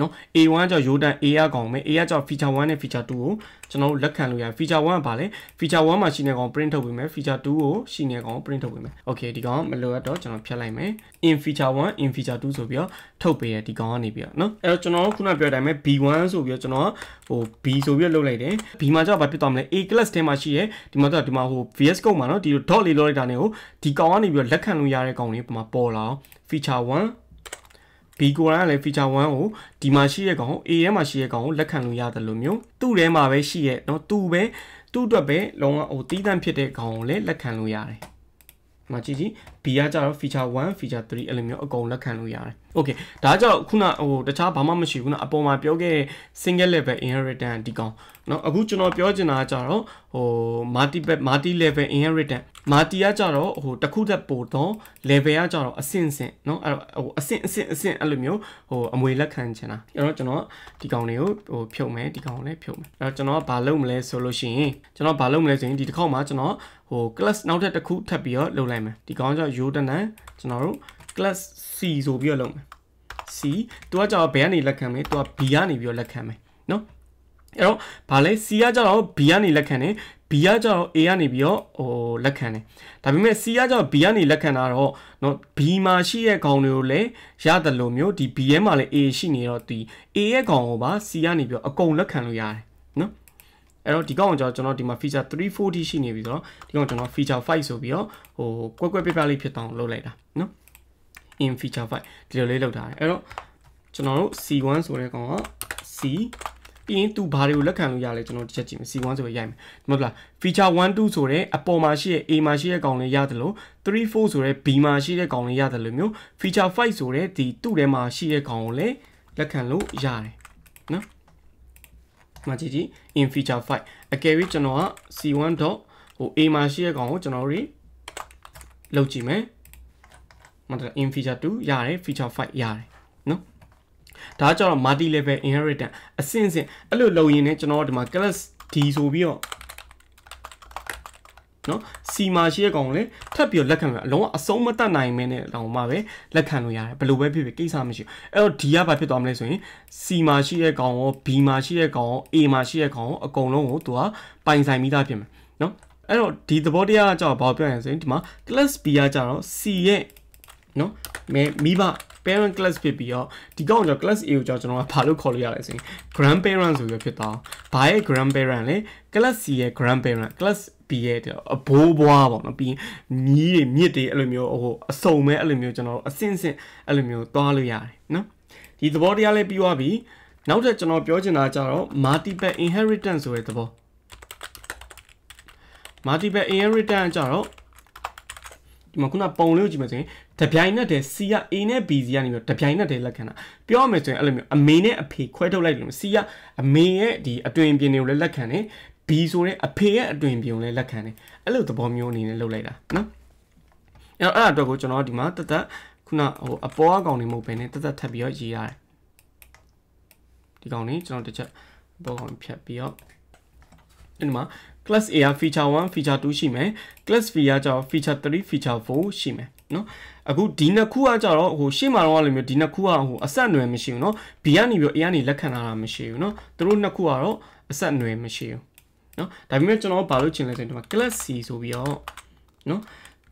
နော် A1 ကြောင့် Yodan A ရကောင်မယ် A ရကြောင့် feature 1နဲ့ feature 2ကိုကျွန်တော်တို့လက်ခံလို့ရ feature 1ကဘာလဲ feature 1မှာရှိနေကောင် print ထုတ်ပေးမယ် feature 2ကိုရှိနေကောင် print ထုတ်ပေးမယ် okay ဒီကောင်မလိုအပ်တော့ကျွန်တော်ဖြတ်လိုက်မယ် in feature 1 in feature 2ဆိုပြီးတော့ထုတ်ပေးရဒီကောင်ကနေပြီးတော့နော်အဲ့တော့ကျွန်တော်တို့ခုနပြောတဲ့အတိုင်းပဲ B1 ဆိုပြီးတော့ကျွန်တော်ဟို B ဆိုပြီးတော့လုပ်လိုက်တယ် B မှာကြောက်ဘာဖြစ်သွားမလဲ A class ထဲမှာရှိရဲဒီမှာတော့ဒီမှာဟို VS Code မှာနော်ဒီ dot လေးလောက်လိုက်တာနေကိုဒီကောင်ကနေပြီးတော့လက်ခံလို့ရတဲ့ကောင်လေးပုံမှာပေါ်လာအောင် feature 1 B ကိုရလည်း feature 1ကိုဒီမှာရှိတဲ့ကောင် A ထဲမှာရှိတဲ့ကောင်ကိုလက်ခံလို့ရတယ်လို့မျိုးသူ့ထဲမှာပဲရှိရဲ့เนาะသူ့ပဲသူ့အတွက်ပဲလုံးဝဟိုတီးတန့်ဖြစ်တဲ့ကောင်ကိုလည်းလက်ခံလို့ရတယ်။မှာကြည့်ကြည့် B ကကြတော့ feature 1 feature 3အဲ့လိုမျိုးအကုန်လက်ခံလို့ရတယ်။ Okay ဒါကြောင့်ခုနဟိုတခြားဘာမှမရှိဘူးနော်အပေါ်မှာပြောခဲ့ single level inheritance ဒီကောင်เนาะအခုကျွန်တော်ပြောချင်တာကကြတော့ဟို multi multi level inheritance မာတီကကြတော့ဟိုတစ်ခုသက်ပိုတော့ level ကကြတော့အဆင့်ဆင့်เนาะအဲ့တော့ဟိုအဆင့်အဆင့်အဆင့်အဲ့လိုမျိုးဟိုအမွေလက်ခံချင်တာအဲ့တော့ကျွန်တော်ဒီကောင်တွေကိုဟိုဖြုတ်မယ်ဒီကောင်ကိုလည်းဖြုတ်မယ်အဲ့တော့ကျွန်တော်ကဘာလုပ်မလဲဆိုလို့ရှိရင်ကျွန်တော်ဘာလုပ်မလဲဆိုရင်ဒီတစ်ခေါက်မှာကျွန်တော်ဟို class နောက်ထပ်တစ်ခုထပ်ပြီးတော့လုပ်လိုက်မယ်ဒီကောင်က Yodanan ကျွန်တော်တို့ class C ဆိုပြီးတော့လုပ်မယ် C သူကကြတော့ဘယ်ကနေလက်ခံမလဲသူက B ကနေပြီးတော့လက်ခံမယ်เนาะအဲ့တော့ဗာလဲ C ကကြတော့ B ကနေလက်ခံတယ် B ကကြတော့ A ကနေပြီးတော့ဟိုလက်ခံတယ်ဒါပေမဲ့ C ကကြတော့ B ကနေလက်ခံတာတော့เนาะ B မှာရှိတဲ့ခေါင်းတွေကိုလည်းရတယ်လို့မျိုးဒီ B ရဲ့မှာလည်း A ရှိနေတော့ဒီ A ရဲ့ခေါင်းကိုပါ C ကနေပြီးတော့အကုန်လက်ခံလို့ရတယ်เนาะအဲ့တော့ဒီကောင်ကကျွန်တော်ဒီမှာ feature 340ရှိနေပြီဆိုတော့ဒီကောင်ကျွန်တော် feature 5ဆိုပြီးတော့ဟိုကွက်ကွက်ပြပြလေးဖြစ်အောင်လုပ်လိုက်တာเนาะ in feature 5ဒီလိုလေးလုပ်ထားတယ်အဲ့တော့ကျွန်တော်တို့ C1 ဆိုတဲ့ကောင်က C ပြီးရင်သူဘာတွေကိုလက်ခံလို့ရလဲကျွန်တော်တစ်ချက်ကြည့်မယ် C1 ဆိုရရိုက်မယ်ဒီမှာ feature 1 2ဆိုတဲ့အပေါ်မှာရှိတဲ့ A မှာရှိတဲ့ကောင်လေးရတယ်လို့3 4ဆိုတဲ့ B မှာရှိတဲ့ကောင်လေးရတယ်လို့မျိုး feature 5ဆိုတဲ့ဒီသူ့ထဲမှာရှိတဲ့ကောင်ကိုလည်းလက်ခံလို့ရတယ်နော်မှာကြည့်ကြည့် in feature 5အကယ်၍ကျွန်တော်က C1. ဟို A မှာရှိတဲ့ကောင်ကိုကျွန်တော်တို့လောက်ကြည့်မယ်မတ in feature 2ရတယ် feature 5ရတယ်နော် ဒါကြတော့ multi level inheritance အဆင့်ဆင့်အဲ့လိုလုပ်ရင်းနဲ့ကျွန်တော်ဒီမှာ class D ဆိုပြီးတော့နော် C မှာရှိတဲ့ကောင်ကိုလည်းထပ်ပြီးတော့လက်ခံရအလုံးဝအဆုံးမတတ်နိုင်မင်းနဲ့တောင်မှပဲလက်ခံလို့ရတယ်ဘယ်လိုပဲဖြစ်ဖြစ်ကိစ္စမရှိဘူးအဲ့တော့ D ကဘာဖြစ်သွားမလဲဆိုရင် C မှာရှိတဲ့ကောင်ရော B မှာရှိတဲ့ကောင်ရော A မှာရှိတဲ့ကောင်ရောအကုန်လုံးကိုသူကပိုင်ဆိုင်မိသားဖြစ်မယ်နော်အဲ့တော့ဒီသဘောတရားကကြောက်ဘာပြောရရင်ဆိုရင်ဒီမှာ class B ကကြတော့ C ရဲ့နော်မိဘ parent class ဖြစ်ပြီးတော့ဒီကောင်ကျွန်တော် class A ကိုကျွန်တော်ကဘာလို့ခေါ်လို့ရလဲဆိုရင် grandparent ဆိုပြီးဖြစ်သွားဘာရဲ့ grandparent လဲ class C ရဲ့ grandparent class B ရဲ့အဘိုးဘွားပေါ့နော်ပြီးမြီးတွေမြစ်တွေအဲ့လိုမျိုးဟိုအစုံမဲ့အဲ့လိုမျိုးကျွန်တော်အစင်စင်အဲ့လိုမျိုးသွားလို့ရတယ်နော်ဒီသဘောတရားလေးပြီးသွားပြီနောက်ထပ်ကျွန်တော်ပြောချင်တာကြတော့ multiple inheritance ဆိုတဲ့သဘော multiple inheritance ကြတော့ဒီမှာခုနပုံလေးကိုကြည့်မယ်ဆိုရင် တပြိုင်နက်တည်း C က A နဲ့ B စီကနေပြီးတော့တပြိုင်နက်တည်းလက်ခံတာပြောရမယ်ဆိုရင်အဲ့လိုမျိုးအမေနဲ့အဖေခွဲထုတ်လိုက်လို့ C ကအမေရဲ့ဒီအတွင်ပြင်တွေကိုလည်းလက်ခံတယ် B ဆိုတဲ့အဖေရဲ့အတွင်ပြင်ကိုလည်းလက်ခံတယ်အဲ့လိုသဘောမျိုးအနေနဲ့လုပ်လိုက်တာနော်အဲ့တော့အဲ့အတွက်ကိုကျွန်တော်ဒီမှာတသက်ခုနဟိုအပေါ်အကောင်တွေမဟုတ်ဘဲနဲ့တသက်ထပ်ပြီးတော့ရေးရတယ်ဒီကောင်လေးကျွန်တော်တစ်ချက်ဘောကောင်ဖြတ်ပြီးတော့ဒီမှာ class A က feature 1 feature 2ရှိမယ် class B ကကျတော့ feature 3 feature 4ရှိမယ် နော်အခုဒီနှစ်ခုကကြတော့ဟိုရှေ့မှာတော့လည်းမျိုးဒီနှစ်ခုကဟိုအဆက်အနွယ်မရှိဘူးနော် B ကနေပြီး A ကနေလက်ခံလာတာမရှိဘူးနော်သူတို့နှစ်ခုကတော့အဆက်အနွယ်မရှိဘူးနော်ဒါပေမဲ့ကျွန်တော်ဘာလို့ချင်လဲဆိုရင်ဒီမှာ class C ဆိုပြီးတော့နော်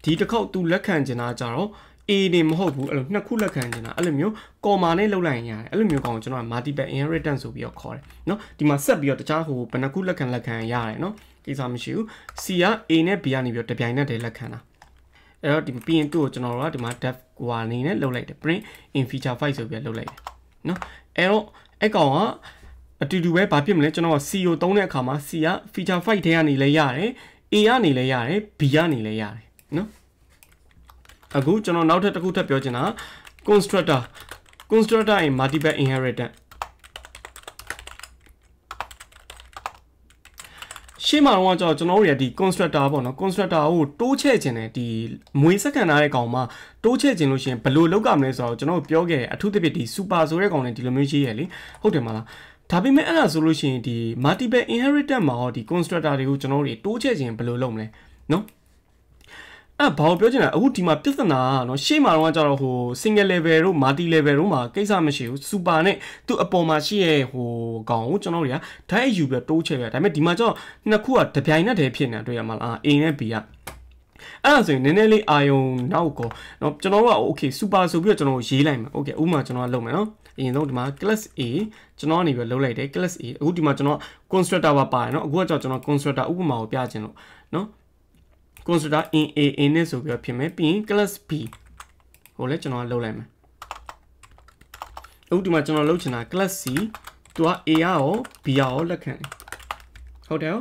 ဒီတစ်ခေါက်သူလက်ခံချင်တာကြတော့ A နေမဟုတ်ဘူးအဲ့လိုနှစ်ခုလက်ခံချင်တာအဲ့လိုမျိုး comma နဲ့လောက်လိုက်ရင်ရတယ်အဲ့လိုမျိုးကောင်ကျွန်တော်က multiple inheritance ဆိုပြီးတော့ခေါ်တယ်နော်ဒီမှာဆက်ပြီးတော့တခြားဟိုဘယ်နှခုလက်ခံလက်ခံရတယ်နော်ကိစ္စမရှိဘူး C က A နဲ့ B ကနေပြီးတော့တပြိုင်နက်တည်းလက်ခံတာ အဲ့တော့ဒီပြီးရင်သူ့ကိုကျွန်တော်တို့ကဒီမှာ def ဟိုအနေနဲ့လုပ်လိုက်တယ် print in feature 5ဆိုပြီးလုပ်လိုက်တယ်နော်အဲ့တော့အဲ့ကောင်ကအတူတူပဲဘာဖြစ်မလဲကျွန်တော်က CO သုံးတဲ့အခါမှာ C က feature 5ထဲကနေလဲရတယ် A ကနေလဲရတယ် B ကနေလဲရတယ်နော်အခုကျွန်တော်နောက်ထပ်တစ်ခုထပ်ပြောချင်တာ constructor constructor in multiple inheritance ရှေ့မှာတော့ကျွန်တော်တို့ရဒီ constructor ပေါ့နော် constructor ကိုတိုးချဲ့ခြင်းနဲ့ဒီမွေစက္ကန့်သားတဲ့ကောင်မှာတိုးချဲ့ခြင်းလို့ရှိရင်ဘယ်လိုလုပ်ကြမလဲဆိုတော့ကျွန်တော်ပြောခဲ့အထူးသဖြင့်ဒီ super ဆိုတဲ့ကောင်နဲ့ဒီလိုမျိုးရေးရလေဟုတ်တယ်မလားဒါပေမဲ့အဲ့ဒါဆိုလို့ရှိရင်ဒီ multiple inheritance မှာဟောဒီ constructor တွေကိုကျွန်တော်တို့တိုးချဲ့ခြင်းဘယ်လိုလုပ်မလဲနော် အဲ့ဘာကိုပြောချင်လဲအခုဒီမှာပြဿနာကနော်ရှေ့မှာတော့ကျတော့ဟို single level တို့ multi level တို့မှာကိစ္စမရှိဘူး super နဲ့သူ့အပေါ်မှာရှိရဲ့ဟိုကောင်ကိုကျွန်တော်တို့ကဓာတ်ယူပြီးတိုးချဲ့ပြဒါပေမဲ့ဒီမှာကျတော့နှစ်ခုကတပြိုင်နက်တည်းဖြစ်နေတာတွေ့ရမှာလား A နဲ့ B ကအဲ့ဒါဆိုရင်နည်းနည်းလေးအာယုံနောက်ကောเนาะကျွန်တော်တို့က okay super ဆိုပြီးတော့ကျွန်တော်ရေးလိုက်မယ် okay ဥပမာကျွန်တော်ကလုပ်မယ်เนาะအရင်ဆုံးဒီမှာ class A ကျွန်တော်ကနေပြီးလုပ်လိုက်တယ် class A အခုဒီမှာကျွန်တော် constructor ပါပါတယ်เนาะအခုကကျွန်တော် constructor ဥပမာကိုပြချင်လို့เนาะ constructor in A in နဲ့ဆိုပြီးတော့ဖြစ်မယ်ပြီးရင် class B ဟိုလည်းကျွန်တော်ကလုပ်လိုက်မယ်အခုဒီမှာကျွန်တော်လုပ်ချင်တာ class C သူက A ရော B ရောလက်ခံတယ်ဟုတ်တယ်ဒါ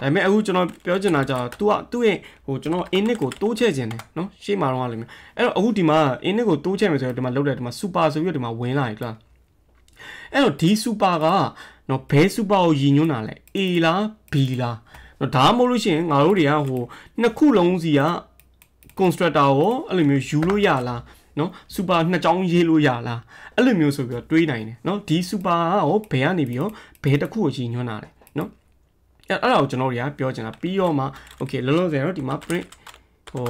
ပေမဲ့အခုကျွန်တော်ပြောချင်တာကြာသူကသူ့ရဲ့ဟိုကျွန်တော် init ကိုတိုးချဲ့ခြင်းတယ်နော်ရှေ့မှာတော့လည်းအဲ့တော့အခုဒီမှာ init ကိုတိုးချဲ့မယ်ဆိုတော့ဒီမှာလုပ်တယ်ဒီမှာ super ဆိုပြီးတော့ဒီမှာဝင်လာပြီလားအဲ့တော့ဒီ super ကနော်ဘယ် super ကိုရည်ညွှန်းတာလဲ A လား B လား နော်ဒါမှမဟုတ်လို့ရှိရင်ငါတို့တွေကဟိုနှစ်ခုလုံးစီက constructor ကိုအဲ့လိုမျိုးယူလို့ရလားနော်စူပါနှစ်ချောင်းရေးလို့ရလားအဲ့လိုမျိုးဆိုပြီးတော့တွေးနိုင်တယ်နော်ဒီစူပါကဟိုဘယ်ကနေပြီးတော့ဘယ်တစ်ခုကိုရည်ညွှန်းတာလဲနော်အဲ့အဲ့ဒါကိုကျွန်တော်တွေကပြောချင်တာပြီးတော့မှ okay လုံးလုံးစရာတော့ဒီမှာ print ဟို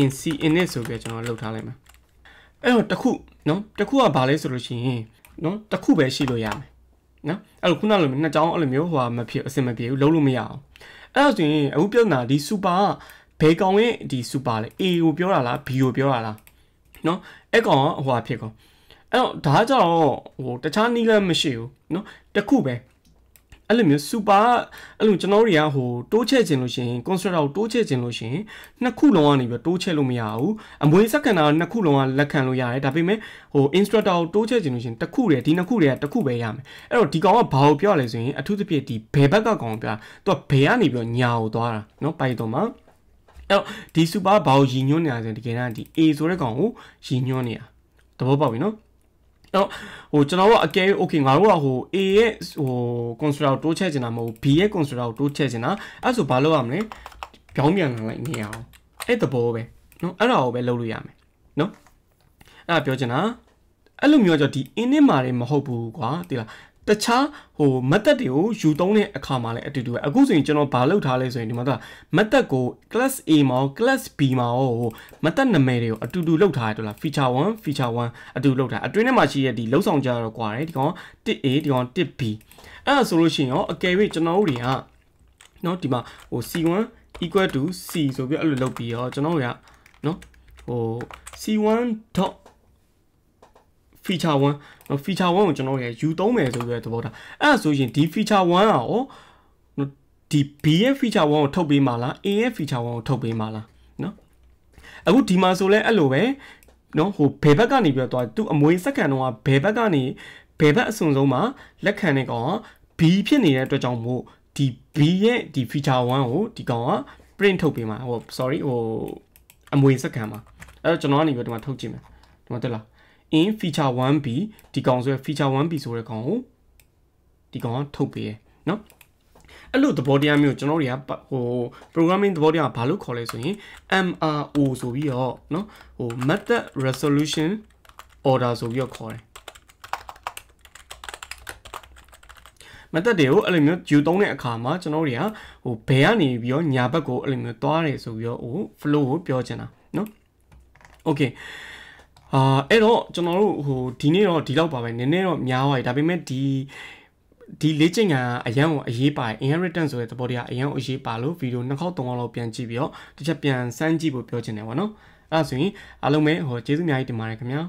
in c init ဆိုပြီးကျွန်တော်လုပ်ထားလိုက်မယ်အဲ့တော့တစ်ခုနော်တစ်ခုကဘာလဲဆိုလို့ရှိရင်နော်တစ်ခုပဲရှိလို့ရမယ် နော်အဲ့လိုခုနလိုနှစ်ချောင်းအဲ့လိုမျိုးဟိုမဖြစ်အဆင်မပြေဘူးလုံးလို့မရအောင်အဲ့ဒါဆိုရင်အခုပြဿနာဒီ super ကဘယ်ကောင်ရဲ့ဒီ super လဲ A ကိုပြောတာလား B ကိုပြောတာလားနော်အဲ့ကောင်ကဟိုဟာဖြစ်ကောင်အဲ့တော့ဒါကြတော့ဟိုတခြားနီးလည်းမရှိဘူးနော်တခုပဲ အဲ့လိုမျိုး super အဲ့လိုကျွန်တော်တွေကဟိုတိုးချဲ့ခြင်းလို့ရှိရင် constructor ကိုတိုးချဲ့ခြင်းလို့ရှိရင်နှစ်ခုလုံးကနေပြီးတိုးချဲ့လို့မရဘူးအမွေးစက္ကန့်တာနှစ်ခုလုံးကလက်ခံလို့ရတယ်ဒါပေမဲ့ဟို instructor ကိုတိုးချဲ့ခြင်းလို့ရှိရင်တစ်ခုတည်းဒီနှစ်ခုတည်းကတစ်ခုပဲရမယ်အဲ့တော့ဒီကောင်ကဘာကိုပြောရလဲဆိုရင်အထူးသဖြင့်ဒီဘယ်ဘက်ကကောင်ပြောသူကဘယ်ကနေပြီးညာကိုသွားတာเนาะပိုက်တော့မှာအဲ့တော့ဒီ super ဘာကိုရည်ညွှန်းနေတာဆိုရင်တကယ်တမ်းဒီ A ဆိုတဲ့ကောင်ကိုရည်ညွှန်းနေတာသဘောပေါက်ပြီနော် တော့ဟိုကျွန်တော်ကအကဲ okay ငါတို့ကဟို A ရဲ့ဟို constructor ကိုတိုးချဲ့ချင်တာမဟုတ် B ရဲ့ constructor ကိုတိုးချဲ့ချင်တာအဲ့ဆိုဘာလုပ်ရမလဲပြောင်းပြန်လာလိုက်နေအောင်အဲ့သဘောပဲနော်အဲ့ဒါကိုပဲလုပ်လို့ရမယ်နော်အဲ့ဒါပြောချင်တာအဲ့လိုမျိုးကြောင့်ဒီ in နဲ့မာတွေမဟုတ်ဘူးကွာတိလား တခြားဟိုမက်သက်တွေကိုယူသုံးတဲ့အခါမှာလည်းအတူတူပဲအခုဆိုရင်ကျွန်တော်ဘာလုပ်ထားလဲဆိုရင်ဒီမှာကမက်သက်ကို class A မှာ class B မှာဟိုမက်သက်နာမည်တွေကိုအတူတူလုပ်ထားရတော့လား feature 1 feature 1အတူလုပ်ထားအတွင်းထဲမှာရှိတဲ့ဒီလုံဆောင်ကြတော့ကွာတယ်ဒီကောင် 1A ဒီကောင် 1B အဲ့ဒါဆိုလို့ရှိရင်ရောအကယ်၍ကျွန်တော်တို့တွေကနော်ဒီမှာဟို C1 equal to C ဆိုပြီးအဲ့လိုလုပ်ပြီးရောကျွန်တော်တို့ကနော်ဟို C1. Feature 1နော် feature 1ကိုကျွန်တော်ရယူသုံးမယ်ဆိုပြီးတဲ့သဘောထားအဲ့ဒါဆိုရင်ဒီ feature 1ကရောဒီ B ရဲ့ feature 1ကိုထုတ်ပေးမှာလား A ရဲ့ feature 1ကိုထုတ်ပေးမှာလားနော်အခုဒီမှာဆိုလဲအဲ့လိုပဲနော်ဟိုဘယ်ဘက်ကနေပြီးတော့သူအမွေစက္ကန့်တော့ဘယ်ဘက်ကနေဘယ်ဘက်အစွန်ဆုံးမှာလက်ခံတဲ့ကောင်က B ဖြစ်နေတဲ့အတွက်ကြောင့်မို့ဒီ B ရဲ့ဒီ feature 1ကိုဒီကောင်က print ထုတ်ပေးမှာဟို sorry ဟိုအမွေစက္ကန့်မှာအဲ့တော့ကျွန်တော်ကနေပြီးဒီမှာထုတ်ကြည့်မယ်ဒီမှာတက်လား in feature 1b ဒီကောင်ဆိုရ feature 1b ဆိုတဲ့ကောင်ကိုဒီကောင်ကထုတ်ပေးရเนาะအဲ့လိုသဘောတရားမျိုးကျွန်တော်တွေကဟို programming သဘောတရားဘာလို့ခေါ်လဲဆိုရင် MRO ဆိုပြီးတော့เนาะဟို method resolution order ဆိုပြီးတော့ခေါ်တယ် method တွေကိုအဲ့လိုမျိုးယူသုံးတဲ့အခါမှာကျွန်တော်တွေကဟိုဘယ်ကနေပြီးတော့ညာဘက်ကိုအဲ့လိုမျိုးသွားတယ်ဆိုပြီးတော့ဟို flow ကိုပြောချင်တာเนาะ okay အာအဲ့တော့ကျွန်တော်တို့ဟိုဒီနေ့တော့ဒီလောက်ပါပဲနည်းနည်းတော့များသွားပြီဒါပေမဲ့ဒီဒီလေ့ကျင့်ခန်းအရန်ကိုအရေးပါ inheritance ဆိုတဲ့သဘောတရားအရန်ကိုအရေးပါလို့ဗီဒီယိုနှစ်ခေါက်သုံးခေါက်လောက်ပြန်ကြည့်ပြီးတော့တစ်ချက်ပြန်စမ်းကြည့်ဖို့ပြောချင်တယ်ဗောနော်အဲ့ဒါဆိုရင်အားလုံးပဲဟိုကျေးဇူးအများကြီးတင်ပါတယ်ခင်ဗျာ